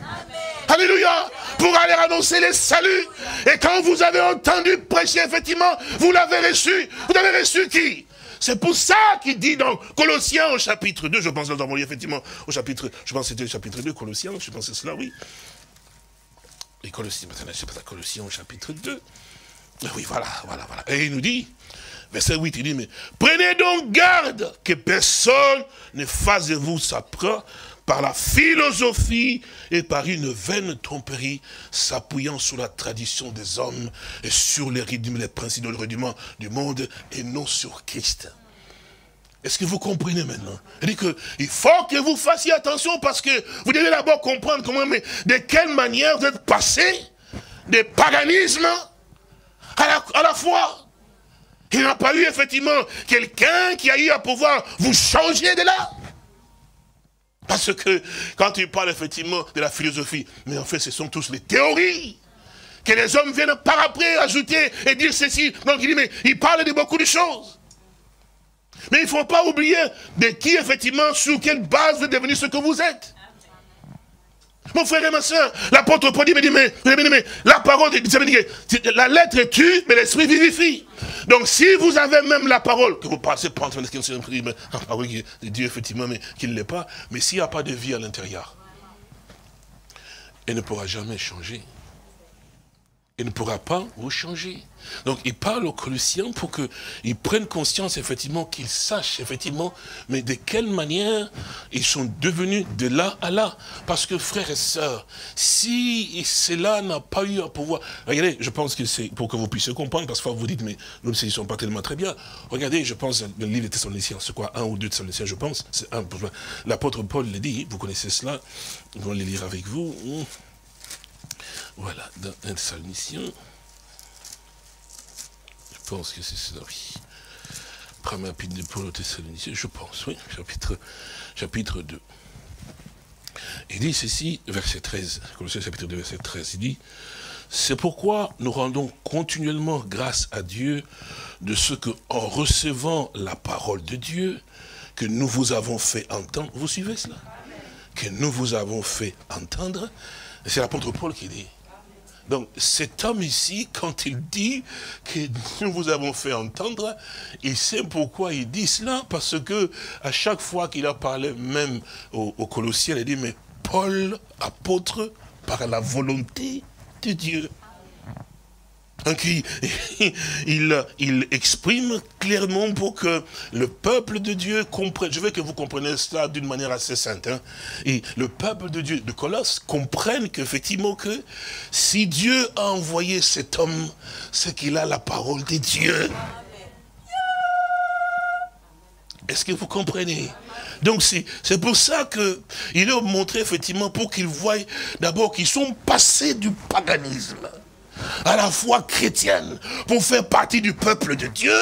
Speaker 2: Alléluia. Pour aller annoncer les saluts. Et quand vous avez entendu prêcher, effectivement, vous l'avez reçu. Vous avez reçu qui? C'est pour ça qu'il dit dans Colossiens au chapitre 2, je pense que nous avons effectivement au chapitre, je pense que c'était le chapitre 2, Colossiens, je pense que c'est cela, oui. Colossiens, c'est pas Colossiens chapitre 2. Oui, voilà, voilà, voilà. Et il nous dit, verset 8, il dit, mais prenez donc garde que personne ne fasse de vous sa preuve par la philosophie et par une vaine tromperie, s'appuyant sur la tradition des hommes et sur les les principes, les rudiments du monde et non sur Christ. Est-ce que vous comprenez maintenant? Il dit qu'il faut que vous fassiez attention parce que vous devez d'abord comprendre comment, mais de quelle manière vous êtes passé des paganismes à la, à la foi. Il n'y a pas eu effectivement quelqu'un qui a eu à pouvoir vous changer de là. Parce que quand tu parles effectivement de la philosophie, mais en fait ce sont tous les théories que les hommes viennent par après ajouter et dire ceci. Donc il dit, mais il parle de beaucoup de choses. Mais il ne faut pas oublier de qui, effectivement, sur quelle base vous êtes devenu ce que vous êtes. Mon frère et ma soeur, l'apôtre Paul dit, mais, mais, mais, la parole, la lettre est tue, mais l'esprit vivifie. Donc si vous avez même la parole, que vous passez par la parole de Dieu, effectivement, mais qu'il ne l'est pas, mais s'il n'y a pas de vie à l'intérieur, elle ne pourra jamais changer. Elle ne pourra pas vous changer. Donc il parle aux Colossiens pour qu'ils prennent conscience effectivement, qu'ils sachent effectivement, mais de quelle manière ils sont devenus de là à là. Parce que frères et sœurs, si cela n'a pas eu à pouvoir... Regardez, je pense que c'est pour que vous puissiez comprendre, parce que vous dites, mais nous ne sont pas tellement très bien. Regardez, je pense, le livre des Thessaloniciens, c'est quoi, un ou deux Thessaloniciens, je pense. C'est un. L'apôtre Paul le dit, vous connaissez cela, nous allons le lire avec vous. Voilà, dans un Thessaloniciens pense que c'est cela, oui. Première épître de Paul aux je pense, oui, chapitre, chapitre 2. Il dit ceci, verset 13, Colossiens chapitre 2, verset 13, il dit, c'est pourquoi nous rendons continuellement grâce à Dieu de ce que, en recevant la parole de Dieu, que nous vous avons fait entendre. Vous suivez cela? Que nous vous avons fait entendre. C'est l'apôtre Paul qui dit. Donc cet homme ici, quand il dit que nous vous avons fait entendre, il sait pourquoi il dit cela, parce que à chaque fois qu'il a parlé même aux, aux Colossiens, il a dit, mais Paul, apôtre, par la volonté de Dieu. Donc il, il, exprime clairement pour que le peuple de Dieu comprenne, je veux que vous compreniez cela d'une manière assez simple, hein. et le peuple de Dieu de Colosse comprenne qu'effectivement que si Dieu a envoyé cet homme, c'est qu'il a la parole de Dieu. Est-ce que vous comprenez? Donc c'est pour ça qu'il a montré effectivement pour qu'ils voient d'abord qu'ils sont passés du paganisme à la foi chrétienne pour faire partie du peuple de Dieu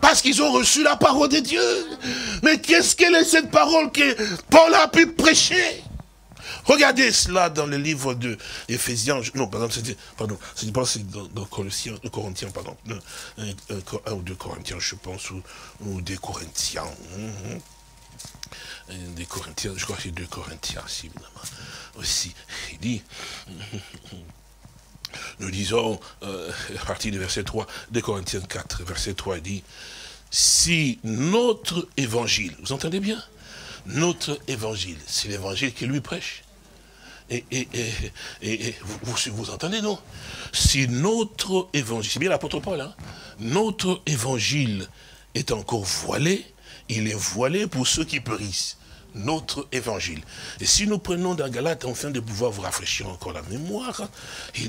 Speaker 2: parce qu'ils ont reçu la parole de Dieu. Mais qu'est-ce qu'elle est cette parole que Paul a pu prêcher? Regardez cela dans le livre de Éphésiens, non, pardon, c'était, pardon, c'est dans, dans Corinthiens, pardon, un, ou deux Corinthiens, je pense, ou, des Corinthiens. Hum, hum. Des Corinthiens, je crois que c'est deux Corinthiens, si, aussi. Il dit, nous disons, euh, à partir du verset 3, de Corinthiens 4, verset 3, il dit, si notre évangile, vous entendez bien? Notre évangile, c'est l'évangile qui lui prêche. Et, vous, vous, entendez, non? Si notre évangile, c'est bien l'apôtre Paul, hein notre évangile est encore voilé, il est voilé pour ceux qui périssent notre évangile. Et si nous prenons dans Galate, afin de pouvoir vous rafraîchir encore la mémoire,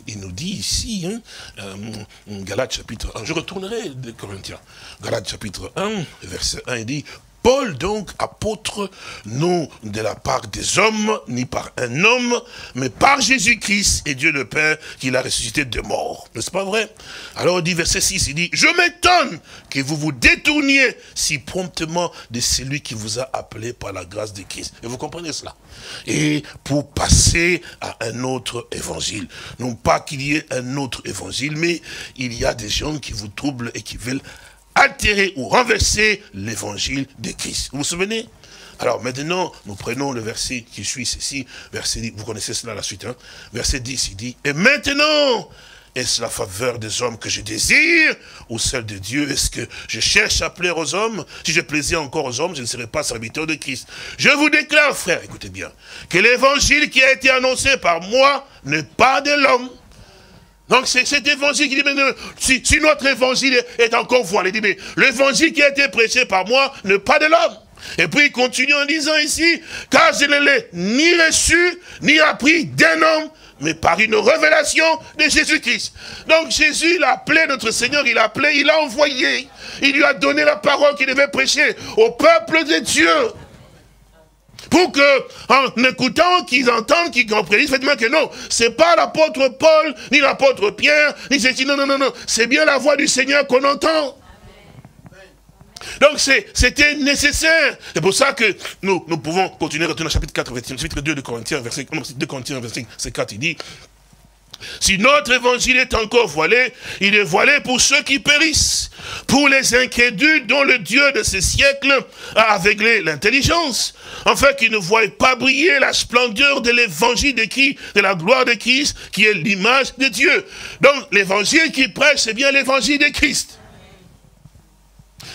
Speaker 2: il, nous dit ici, hein, euh, Galate chapitre 1, je retournerai de Corinthiens, Galate chapitre 1, verset 1, il dit, Paul, donc, apôtre, non de la part des hommes, ni par un homme, mais par Jésus-Christ et Dieu le Père, qui l'a ressuscité de mort. N'est-ce pas vrai? Alors, il dit, verset 6, il dit, je m'étonne que vous vous détourniez si promptement de celui qui vous a appelé par la grâce de Christ. Et vous comprenez cela? Et pour passer à un autre évangile. Non pas qu'il y ait un autre évangile, mais il y a des gens qui vous troublent et qui veulent altérer ou renverser l'évangile de Christ. Vous vous souvenez? Alors maintenant, nous prenons le verset qui suit ceci, verset 10, vous connaissez cela la suite, hein? Verset 10, il dit, et maintenant, est-ce la faveur des hommes que je désire ou celle de Dieu? Est-ce que je cherche à plaire aux hommes? Si je plaisais encore aux hommes, je ne serais pas serviteur de Christ. Je vous déclare, frère, écoutez bien, que l'évangile qui a été annoncé par moi n'est pas de l'homme, donc c'est cet évangile qui dit, mais si, notre évangile est encore voilé, il dit, mais l'évangile qui a été prêché par moi n'est pas de l'homme. Et puis il continue en disant ici, car je ne l'ai ni reçu, ni appris d'un homme, mais par une révélation de Jésus-Christ. Donc Jésus, il a appelé notre Seigneur, il a appelé, il a envoyé. Il lui a donné la parole qu'il devait prêcher au peuple de Dieu pour que, en écoutant, qu'ils entendent, qu'ils comprennent effectivement que non, c'est pas l'apôtre Paul, ni l'apôtre Pierre, ni ceci, non, non, non, non, c'est bien la voix du Seigneur qu'on entend. Donc c'était nécessaire. C'est pour ça que nous, nous pouvons continuer retourner au chapitre 4, chapitre 2 de Corinthiens, verset, 2 Corinthiens, verset 4, il dit, si notre évangile est encore voilé, il est voilé pour ceux qui périssent, pour les inquiétudes dont le Dieu de ces siècles a aveuglé l'intelligence, afin qu'ils ne voient pas briller la splendeur de l'évangile de qui, de la gloire de Christ, qui est l'image de Dieu. Donc l'évangile qui prêche, c'est bien l'évangile de Christ.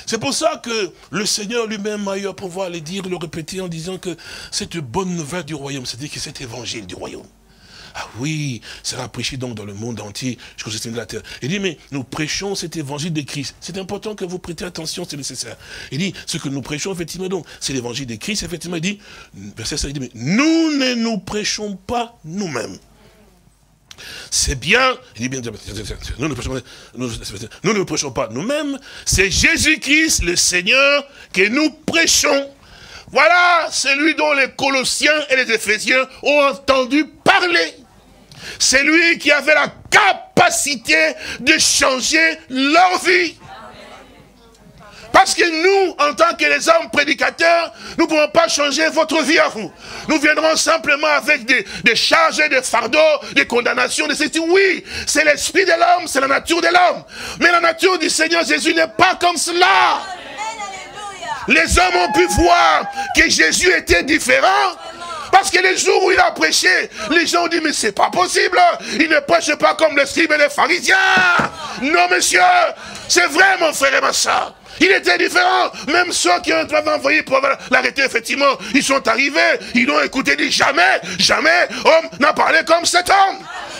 Speaker 2: C'est pour ça que le Seigneur lui-même a eu à pouvoir le dire, le répéter en disant que cette bonne nouvelle du royaume, c'est-à-dire que cet évangile du royaume, ah oui, sera prêché donc dans le monde entier jusqu'au système de la terre. Il dit, mais nous prêchons cet évangile de Christ. C'est important que vous prêtez attention, c'est nécessaire. Il dit, ce que nous prêchons, effectivement, donc, c'est l'évangile de Christ. Effectivement, il dit, verset 7, il dit, mais nous ne nous prêchons pas nous-mêmes. C'est bien, il dit bien, nous ne prêchons, nous, prêchons pas nous-mêmes, c'est Jésus-Christ, le Seigneur, que nous prêchons. Voilà celui dont les Colossiens et les Éphésiens ont entendu parler. C'est lui qui avait la capacité de changer leur vie. Parce que nous, en tant que les hommes prédicateurs, nous ne pouvons pas changer votre vie à vous. Nous viendrons simplement avec des, charges des fardeaux, des condamnations, de ceci. Oui, c'est l'esprit de l'homme, c'est la nature de l'homme. Mais la nature du Seigneur Jésus n'est pas comme cela. Les hommes ont pu voir que Jésus était différent. Parce que les jours où il a prêché, les gens ont dit, mais c'est pas possible. Il ne prêche pas comme les scribes et les pharisiens. Non, monsieur, c'est vrai, mon frère et ma soeur. Il était différent. Même ceux qui ont été envoyés pour l'arrêter, effectivement, ils sont arrivés, ils l'ont écouté, dit jamais, jamais homme n'a parlé comme cet homme.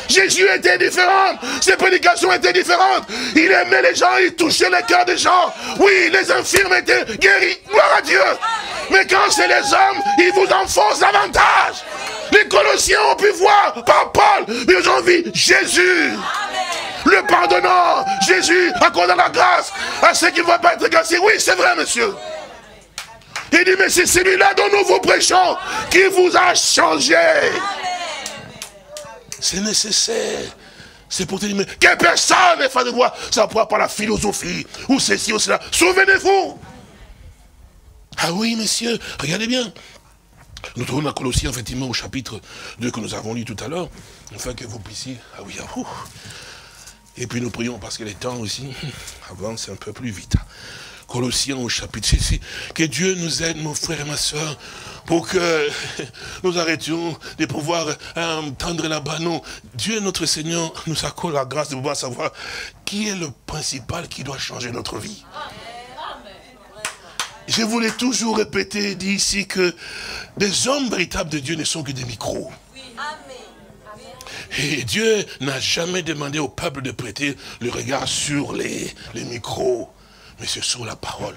Speaker 2: Jésus était différent, ses prédications étaient différentes. Il aimait les gens, il touchait les cœurs des gens. Oui, les infirmes étaient guéris, gloire à Dieu. Mais quand c'est les hommes, ils vous enfoncent davantage. Les Colossiens ont pu voir par Paul, ils ont vu Jésus. Le pardonnant, Jésus accordant la grâce à ceux qui ne vont pas être grâce. Oui, c'est vrai, monsieur. Il dit, mais c'est celui-là dont nous vous prêchons qui vous a changé. C'est nécessaire. C'est pour te dire, mais que personne n'est fait de voir ça par la philosophie, ou ceci, ou cela. Souvenez-vous. Ah oui, messieurs, regardez bien. Nous trouvons dans Colossiens, effectivement, au chapitre 2 que nous avons lu tout à l'heure, afin que vous puissiez... Ah oui, ah, Et puis nous prions parce que les temps aussi avancent un peu plus vite. Colossiens au chapitre 6. Que Dieu nous aide, mon frère et ma soeur, pour que nous arrêtions de pouvoir entendre là-bas. Non, Dieu notre Seigneur nous accorde la grâce de pouvoir savoir qui est le principal qui doit changer notre vie. Je voulais toujours répéter, dit ici, que des hommes véritables de Dieu ne sont que des micros. Et Dieu n'a jamais demandé au peuple de prêter le regard sur les, les micros mais c'est sur la parole.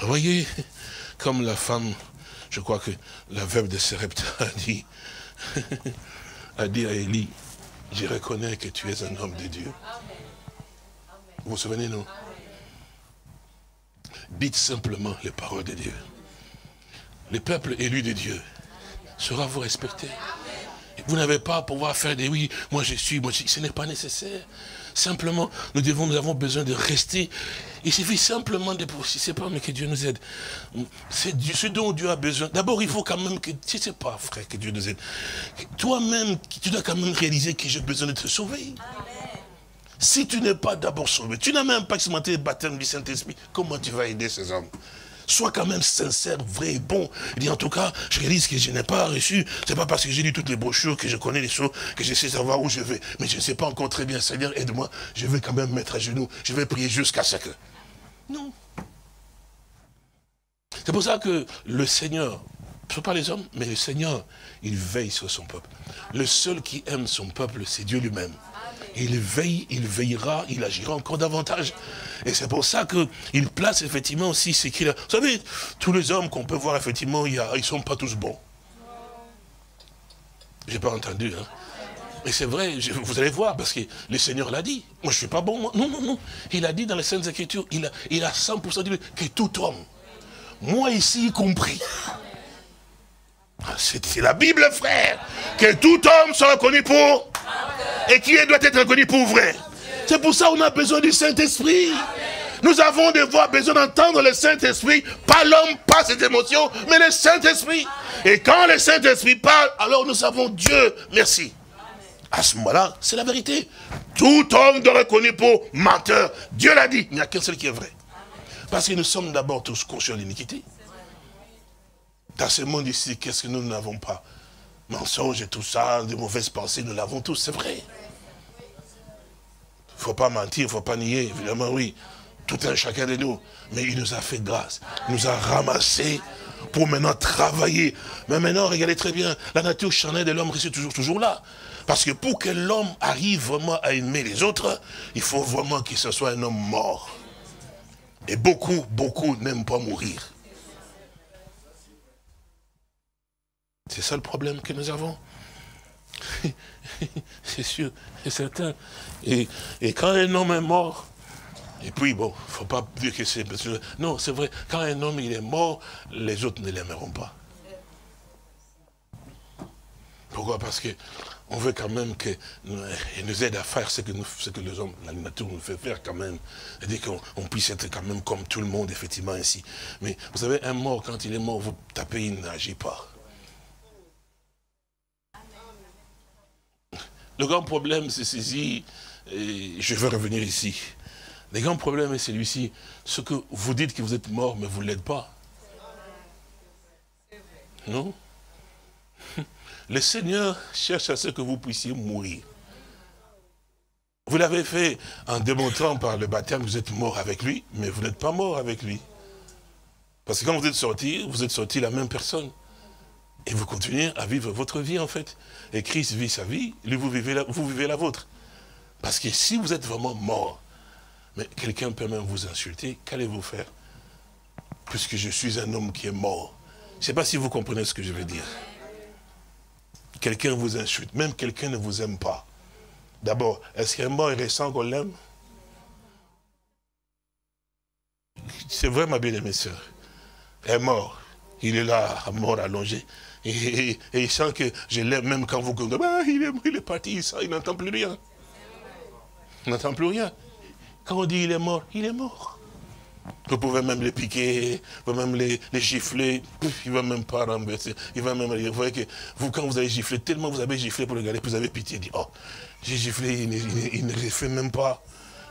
Speaker 2: Vous voyez, comme la femme, je crois que la veuve de Sérepta a dit, a dit à Élie, je reconnais que tu es un homme de Dieu. Vous vous souvenez, non? Dites simplement les paroles de Dieu. Le peuple élu de Dieu sera vous respecté. Vous n'avez pas à pouvoir faire des oui, moi je suis, moi je suis. Ce n'est pas nécessaire. Simplement, nous devons, nous avons besoin de rester. Il suffit simplement de, si c'est pas, mais que Dieu nous aide. C'est ce dont Dieu a besoin. D'abord, il faut quand même que, si c'est pas, frère, que Dieu nous aide. Toi-même, tu dois quand même réaliser que j'ai besoin de te sauver. Si tu n'es pas d'abord sauvé, tu n'as même pas expérimenté le baptême du Saint-Esprit, comment tu vas aider ces hommes? Sois quand même sincère, vrai et bon. Il dit en tout cas, je réalise que je n'ai pas reçu. C'est pas parce que j'ai lu toutes les brochures que je connais les choses, que je sais savoir où je vais. Mais je ne sais pas encore très bien. Seigneur, aide-moi. Je vais quand même mettre à genoux. Je vais prier jusqu'à ce que. Non. C'est pour ça que le Seigneur, ce ne sont pas les hommes, mais le Seigneur, il veille sur son peuple. Le seul qui aime son peuple, c'est Dieu lui-même il veille, il veillera, il agira encore davantage. Et c'est pour ça qu'il place effectivement aussi ce qu'il a. Vous savez, tous les hommes qu'on peut voir, effectivement, ils ne sont pas tous bons. J'ai pas entendu, hein. Mais c'est vrai, vous allez voir, parce que le Seigneur l'a dit. Moi, je ne suis pas bon. Non, non, non. Il a dit dans les Saintes Écritures, il a, il a 100% dit que tout homme, moi ici y compris, c'est la Bible, frère. Que tout homme soit reconnu pour et qui doit être reconnu pour vrai. C'est pour ça qu'on a besoin du Saint-Esprit. Nous avons devoir besoin d'entendre le Saint-Esprit, pas l'homme, pas ses émotions, mais le Saint-Esprit. Et quand le Saint-Esprit parle, alors nous savons Dieu, merci. À ce moment-là, c'est la vérité. Tout homme doit reconnu pour menteur. Dieu l'a dit, il n'y a qu'un seul qui est vrai. Parce que nous sommes d'abord tous conscients de l'iniquité. Dans ce monde ici, qu'est-ce que nous n'avons pas? Mensonges et tout ça, de mauvaises pensées, nous l'avons tous, c'est vrai. Il ne faut pas mentir, il ne faut pas nier, évidemment, oui. Tout un chacun de nous. Mais il nous a fait grâce. Il nous a ramassés pour maintenant travailler. Mais maintenant, regardez très bien, la nature charnelle de l'homme reste toujours, toujours là. Parce que pour que l'homme arrive vraiment à aimer les autres, il faut vraiment qu'il ce soit un homme mort. Et beaucoup, beaucoup n'aiment pas mourir. C'est ça le problème que nous avons. c'est sûr, c'est certain. Et, quand un homme est mort, et puis bon, il ne faut pas dire que c'est... Non, c'est vrai, quand un homme il est mort, les autres ne l'aimeront pas. Pourquoi? Parce que on veut quand même qu'il nous aide à faire ce que, ce que les hommes, la nature nous fait faire quand même. C'est-à-dire qu'on puisse être quand même comme tout le monde, effectivement, ainsi. Mais vous savez, un mort, quand il est mort, vous tapez, il n'agit pas. Le grand problème, c'est ceci, et je veux revenir ici, Le grand problème est celui-ci. Ce que vous dites que vous êtes mort, mais vous ne l'êtes pas. Non? Le Seigneur cherche à ce que vous puissiez mourir. Vous l'avez fait en démontrant par le baptême que vous êtes mort avec lui, mais vous n'êtes pas mort avec lui. Parce que quand vous êtes sorti, vous êtes sorti la même personne. Et vous continuez à vivre votre vie en fait. Et Christ vit sa vie, lui vous vivez la, vous vivez la vôtre. Parce que si vous êtes vraiment mort, mais quelqu'un peut même vous insulter, qu'allez-vous faire? Puisque je suis un homme qui est mort. Je ne sais pas si vous comprenez ce que je veux dire. Quelqu'un vous insulte, même quelqu'un ne vous aime pas. D'abord, est-ce qu'un mort est récent qu'on l'aime? C'est vrai, ma bien-aimée sœur. est mort. Il est là, mort, allongé. Et, il sent que je l'aime même quand vous... Ah, il, est, il est parti, il n'entend plus rien. Il n'entend plus rien. Quand on dit il est mort, il est mort. Vous pouvez même les piquer, vous pouvez même les, gifler, il ne va même pas renverser. Il va même, vous voyez que vous, quand vous avez giflé, tellement vous avez giflé pour le garder, vous avez pitié, dit, oh, j'ai giflé, il, ne fait même pas.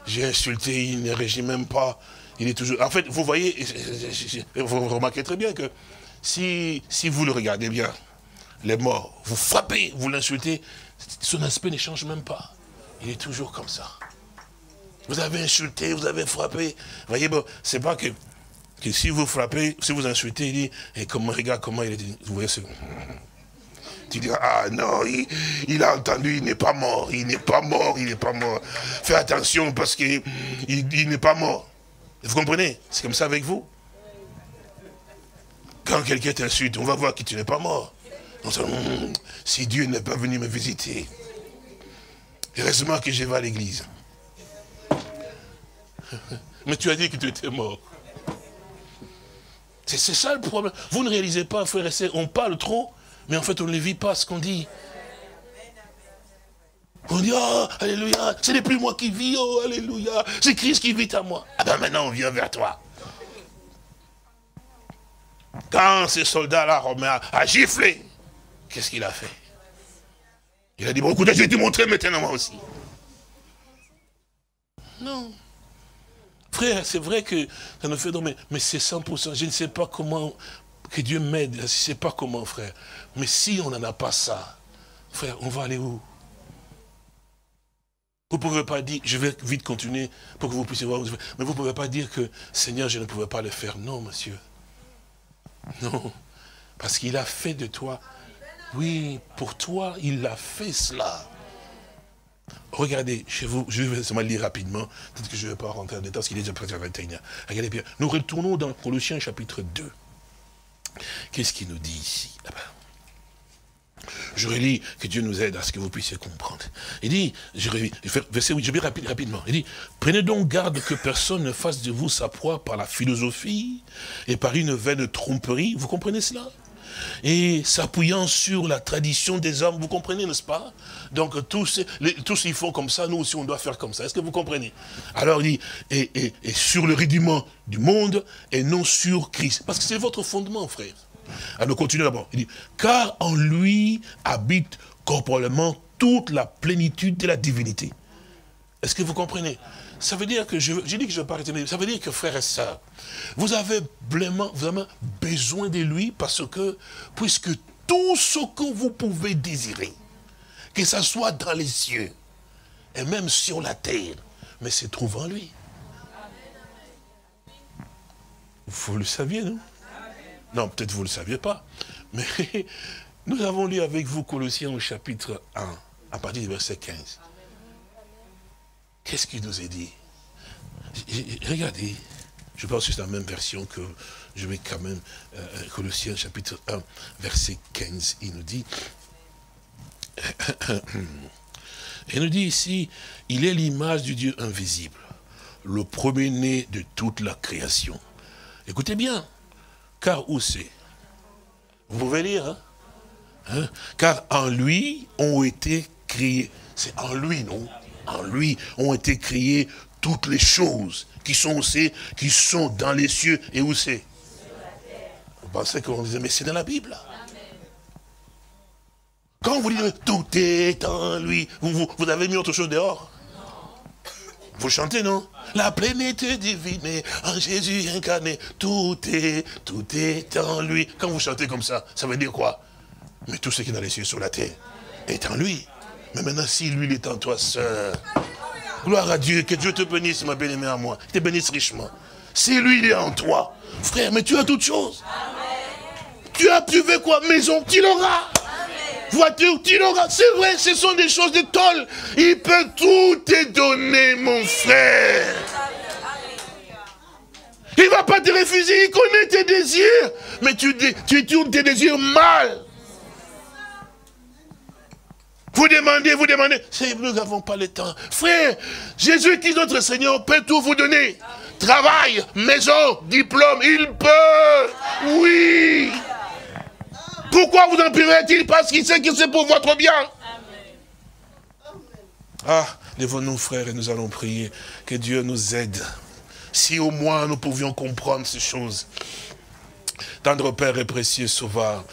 Speaker 2: J'ai insulté, il ne régit même pas. Il est toujours... En fait, vous voyez, vous remarquez très bien que si, vous le regardez bien, les morts, vous frappez, vous l'insultez, son aspect ne change même pas. Il est toujours comme ça. Vous avez insulté, vous avez frappé. Voyez, bon, c'est pas que, si vous frappez, si vous insultez, il dit, et comment, regarde comment il est. Vous voyez ce. Tu dis, ah non, il, a entendu, il n'est pas mort, il n'est pas mort, il n'est pas mort. Fais attention parce qu'il il, n'est pas mort. Vous comprenez? C'est comme ça avec vous. Quand quelqu'un t'insulte, on va voir que tu n'es pas mort. Hmm, si Dieu n'est pas venu me visiter, heureusement que je vais à l'église. Mais tu as dit que tu étais mort. C'est ça le problème. Vous ne réalisez pas, frère et sœurs, on parle trop, mais en fait on ne vit pas ce qu'on dit. On dit, oh, alléluia, ce n'est plus moi qui vis, oh, alléluia, c'est Christ qui vit à moi. Ah ben maintenant on vient vers toi. Quand ces soldats-là romains a giflé, qu'est-ce qu'il a fait? Il a dit, bon écoutez, je vais te montrer maintenant moi aussi. Non. Frère, c'est vrai que ça nous fait mais c'est 100%. Je ne sais pas comment, que Dieu m'aide, je ne sais pas comment, frère. Mais si on n'en a pas ça, frère, on va aller où? Vous ne pouvez pas dire, je vais vite continuer pour que vous puissiez voir, mais vous ne pouvez pas dire que, Seigneur, je ne pouvais pas le faire. Non, monsieur. Non. Parce qu'il a fait de toi. Oui, pour toi, il a fait cela. Regardez, je, vous, je vais seulement lire rapidement, peut-être que je ne vais pas rentrer en détail parce qu'il est déjà presque à 21 Regardez bien, nous retournons dans Colossiens chapitre 2. Qu'est-ce qu'il nous dit ici? Je relis, que Dieu nous aide à ce que vous puissiez comprendre. Il dit, je relis, verset 8, je vais rapide, rapidement. Il dit, prenez donc garde que personne ne fasse de vous sa proie par la philosophie et par une vaine tromperie. Vous comprenez cela? Et s'appuyant sur la tradition des hommes, vous comprenez, n'est-ce pas? Donc tous, tous ils font comme ça, nous aussi on doit faire comme ça. Est-ce que vous comprenez? Alors il dit, et, et, sur le rudiment du monde et non sur Christ. Parce que c'est votre fondement, frère. Alors continue d'abord. Il dit, car en lui habite corporellement toute la plénitude de la divinité. Est-ce que vous comprenez? Ça veut dire que, je, dis que je ne vais pas arrêter, ça veut dire que frères et sœurs, vous avez vraiment, vraiment besoin de lui parce que, puisque tout ce que vous pouvez désirer, que ce soit dans les cieux et même sur la terre, mais se trouve en lui. Vous le saviez, non? Non, peut-être vous ne le saviez pas. Mais nous avons lu avec vous Colossiens au chapitre 1, à partir du verset 15. Qu'est-ce qu'il nous est dit? Regardez, je pense que c'est la même version que je mets quand même, euh, euh, Colossiens chapitre 1, verset 15. Il nous dit, il nous dit ici, il est l'image du Dieu invisible, le premier-né de toute la création. Écoutez bien, car où c'est? Vous pouvez lire, hein? hein? Car en lui ont été créés, c'est en lui, non? En lui ont été créées toutes les choses qui sont aussi, qui sont dans les cieux et où c'est? Vous pensez qu'on disait, mais c'est dans la Bible. Quand vous dites tout est en lui, vous, vous, avez mis autre chose dehors? Vous chantez, non La plénitude divine en Jésus incarné. Tout est, tout est en lui. Quand vous chantez comme ça, ça veut dire quoi Mais tout ce qui est dans les cieux sur la terre est en lui. Mais maintenant, si lui, il est en toi, sœur. Gloire à Dieu, que Dieu te bénisse, ma bien-aimée à moi. Te bénisse richement. Si lui, il est en toi, frère, mais tu as toutes choses. Tu as, veux quoi Maison, tu l'auras voiture, tu l'auras. C'est vrai, ce sont des choses de tol. Il peut tout te donner, mon frère. Il ne va pas te refuser, il connaît tes désirs. Mais tu, tu tournes tes désirs mal. Vous demandez, vous demandez. Nous n'avons pas le temps. Frère, Jésus qui notre Seigneur peut tout vous donner. Travail, maison, diplôme, il peut. Oui. Pourquoi vous en priverait-il Parce qu'il sait que c'est pour votre bien. Ah, lèvons-nous frères et nous allons prier que Dieu nous aide. Si au moins nous pouvions comprendre ces choses. Tendre Père et précieux Sauveur,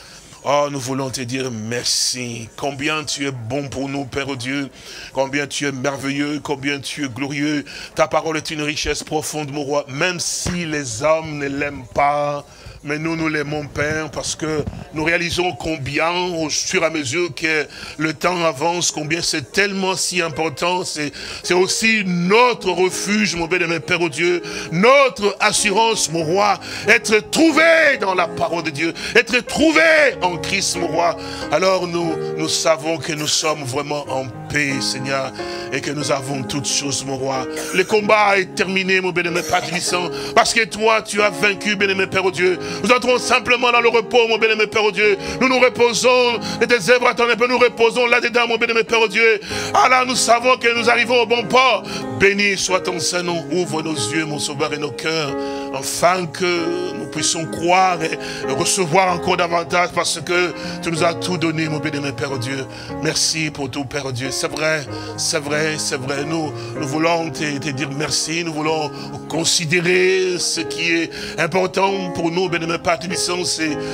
Speaker 2: Oh, nous voulons te dire merci. Combien tu es bon pour nous, Père Dieu. Combien tu es merveilleux, combien tu es glorieux. Ta parole est une richesse profonde, mon roi. Même si les hommes ne l'aiment pas, mais nous, nous l'aimons, Père, parce que nous réalisons combien, au fur et à mesure que le temps avance, combien c'est tellement si important. C'est aussi notre refuge, mon bien-aimé Père au Dieu, notre assurance, mon roi, être trouvé dans la parole de Dieu, être trouvé en Christ, mon roi. Alors nous, nous savons que nous sommes vraiment en paix, Seigneur, et que nous avons toutes choses, mon roi. Le combat est terminé, mon bien-aimé Père parce que toi, tu as vaincu, bien-aimé Père au Dieu. Nous entrons simplement dans le repos, mon bien-aimé Père Dieu. Nous nous reposons, et tes œuvres à ton nous reposons là-dedans, mon bien-aimé Père Dieu. Ah là, nous savons que nous arrivons au bon port. Béni soit ton Saint-Nom. Ouvre nos yeux, mon Sauveur, et nos cœurs, afin que nous puissions croire et recevoir encore davantage, parce que tu nous as tout donné, mon bien-aimé Père Dieu. Merci pour tout, Père Dieu. C'est vrai, c'est vrai, c'est vrai. Nous, nous voulons te, dire merci. Nous voulons considérer ce qui est important pour nous, bien Père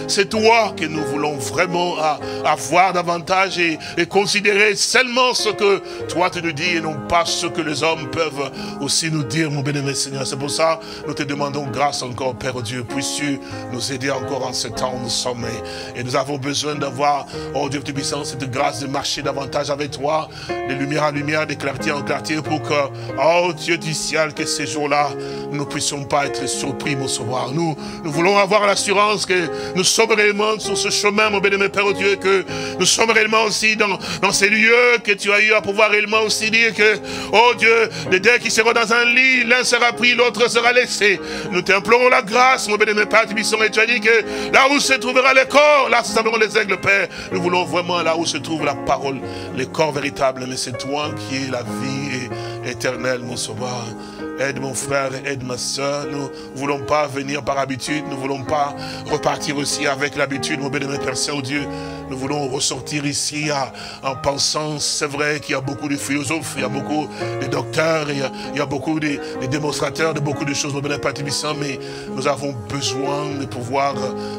Speaker 2: c'est toi que nous voulons vraiment avoir davantage et, considérer seulement ce que toi tu nous dis et non pas ce que les hommes peuvent aussi nous dire, mon bénémoine Seigneur. C'est pour ça nous te demandons grâce encore, Père Dieu. Puisses-tu nous aider encore en ce temps nous sommes? Et nous avons besoin d'avoir, oh Dieu puissant, cette grâce de marcher davantage avec toi, de lumière à lumière, de clarté en clarté pour que, oh Dieu du ciel, que ces jours-là, nous ne puissions pas être surpris, mon sauveur. Nous, nous voulons avoir l'assurance que nous sommes réellement sur ce chemin, mon bénémoine Père Dieu, que nous sommes réellement aussi dans, ces lieux que tu as eu à pouvoir réellement aussi dire que, oh Dieu, les deux qui seront dans un lit, l'un sera pris, l'autre sera laissé. Nous t'implorons la grâce, mon bénémoine Père Tibisson, et tu as dit que là où se trouvera le corps, là seront les aigles, Père. Nous voulons vraiment là où se trouve la parole, les corps mais c'est toi qui es la vie éternelle, mon sauveur. Aide mon frère, aide ma soeur. Nous voulons pas venir par habitude. Nous voulons pas repartir aussi avec l'habitude, mon bénémoine Père Saint-Dieu. Nous voulons ressortir ici en pensant, c'est vrai qu'il y a beaucoup de philosophes, il y a beaucoup de docteurs, il y a, beaucoup de, démonstrateurs de beaucoup de choses, mon bénémoine Père mais nous avons besoin de pouvoir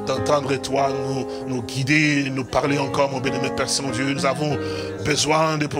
Speaker 2: t'entendre toi nous, nous guider, nous parler encore, mon bénémoine Père Saint-Dieu. Nous avons besoin de pouvoir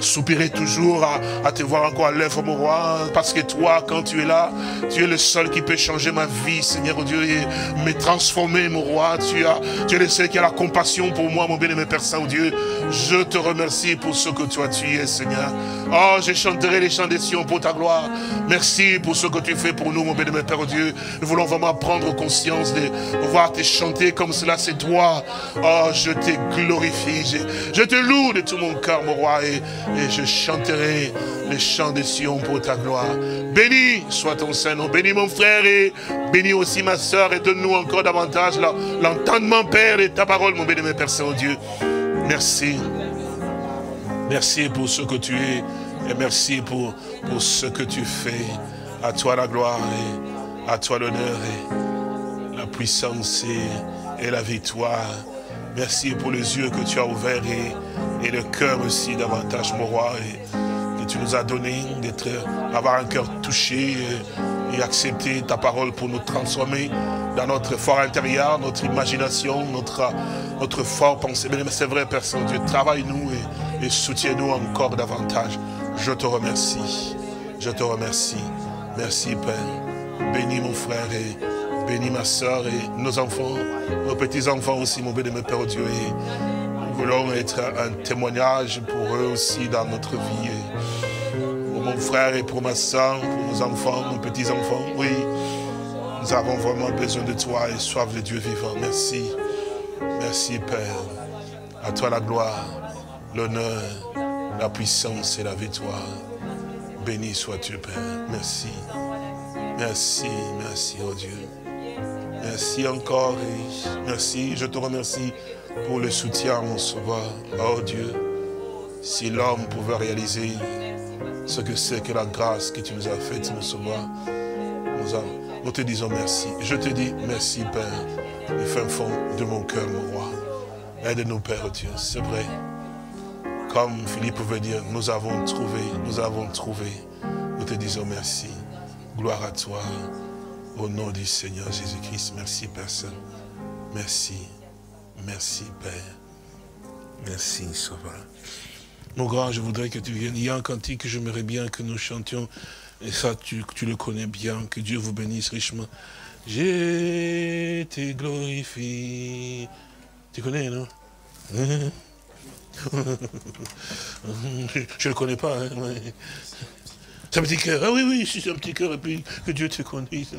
Speaker 2: soupirer toujours à, à te voir encore à l'œuvre, mon roi, parce que toi, quand tu es là, tu es le seul qui peut changer ma vie, Seigneur Dieu, et me transformer, mon roi. Tu, as, tu es le seul qui a la compassion pour moi, mon bien-aimé Père Saint-Dieu. Je te remercie pour ce que toi tu es, Seigneur. Oh, je chanterai les chants des Sion pour ta gloire. Merci pour ce que tu fais pour nous, mon bien-aimé Père Dieu. Nous voulons vraiment prendre conscience de pouvoir te chanter comme cela, c'est toi. Oh, je te glorifie. Je, te loue de tout mon cœur, mon roi, et, et je chanterai les chants des Sion pour ta gloire. Béni soit ton Saint-Nom. Bénis mon frère et bénis aussi ma soeur et donne-nous encore davantage l'entendement, Père, et ta parole, mon béni, mon Père Saint-Dieu. Merci. Merci pour ce que tu es et merci pour, pour ce que tu fais. À toi la gloire et à toi l'honneur et la puissance et, la victoire. Merci pour les yeux que tu as ouverts et, et le cœur aussi davantage, mon roi. Et, tu nous as donné, d'être, avoir un cœur touché et, accepter ta parole pour nous transformer dans notre fort intérieur, notre imagination, notre, notre fort pensée. Mais c'est vrai, Père Saint-Dieu, travaille-nous et, et soutiens-nous encore davantage. Je te remercie. Je te remercie. Merci, Père. Bénis mon frère et bénis ma soeur et nos enfants, nos petits-enfants aussi, mon béni, Père Dieu. Et nous voulons être un témoignage pour eux aussi dans notre vie. pour mon frère et pour ma soeur, pour nos enfants, nos petits-enfants. Oui, nous avons vraiment besoin de toi et soif de Dieu vivant. Merci. Merci, Père. À toi la gloire, l'honneur, la puissance et la victoire. Béni sois-tu, Père. Merci. Merci, merci, oh Dieu. Merci encore et merci. Je te remercie pour le soutien, mon sauveur. Oh Dieu, si l'homme pouvait réaliser ce que c'est que la grâce que tu nous as faite, mon sauveur, nous, te disons merci. Je te dis merci, Père, du fin fond de mon cœur, mon roi. Aide-nous, Père Dieu, c'est vrai. Comme Philippe veut dire, nous avons trouvé, nous avons trouvé. Nous te disons merci. Gloire à toi. Au nom du Seigneur Jésus-Christ. Merci, Père Saint. Merci. Merci, Père. Merci, Sauveur. Mon grand, je voudrais que tu viennes. Il y a un cantique que j'aimerais bien que nous chantions. Et ça, tu, tu le connais bien. Que Dieu vous bénisse richement. J'ai été glorifié. Tu connais, non? Je ne le connais pas. Hein, c'est un petit cœur. Ah oui, oui, c'est un petit cœur, et puis que Dieu te conduise.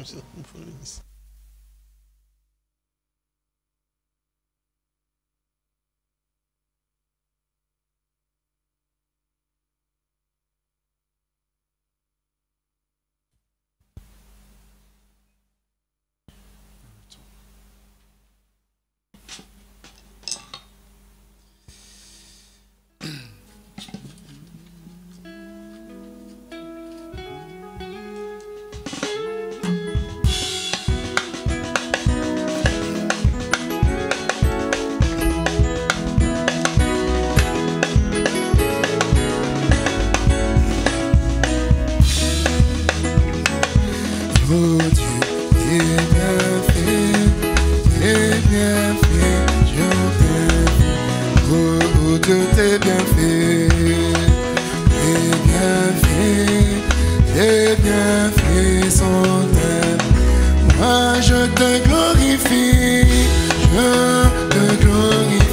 Speaker 1: Il ne m'a jamais déçu.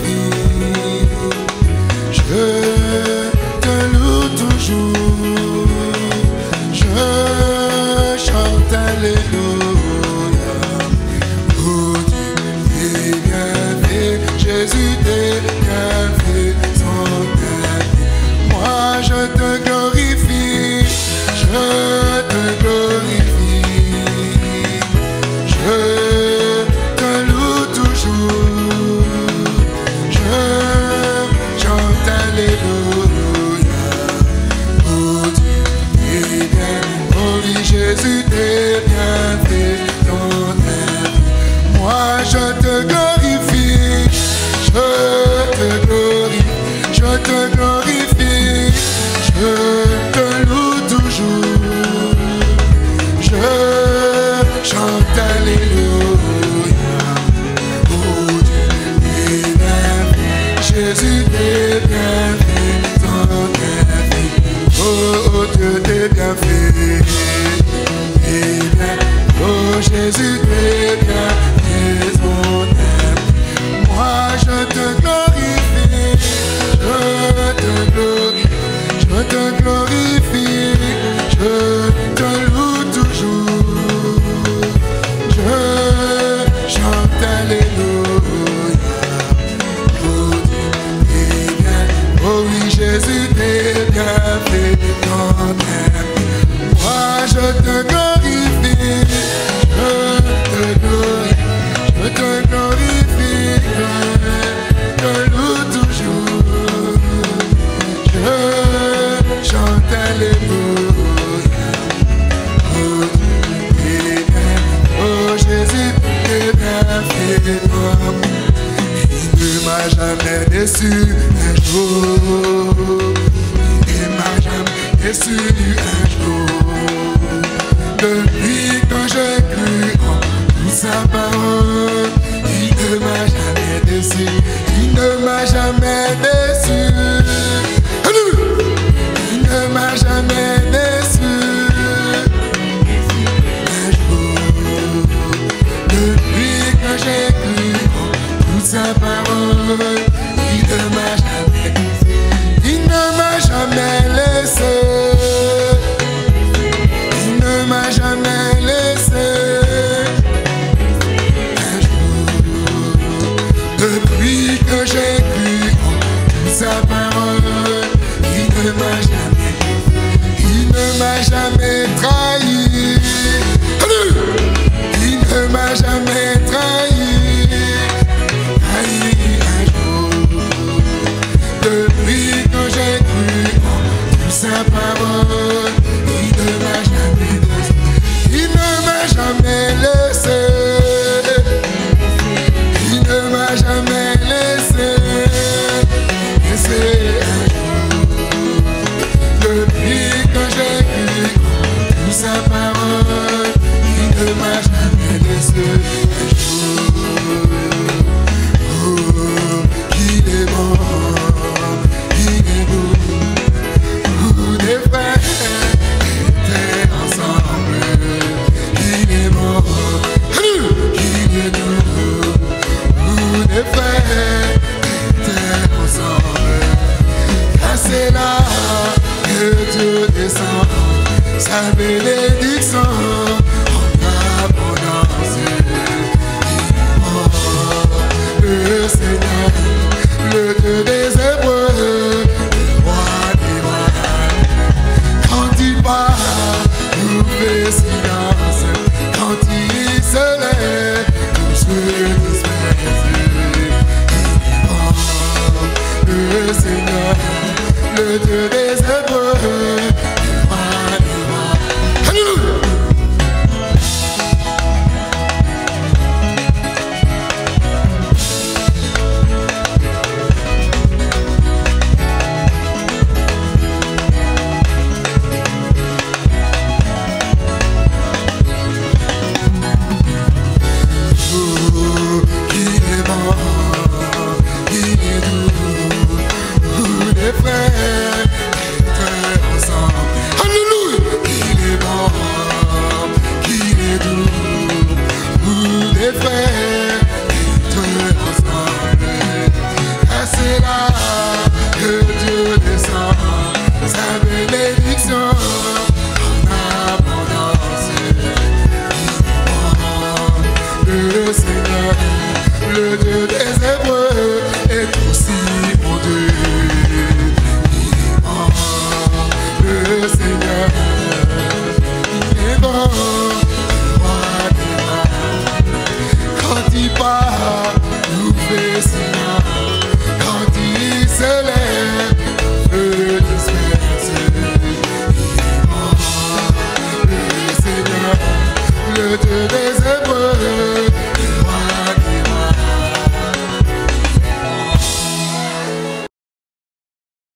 Speaker 1: Sarbeledin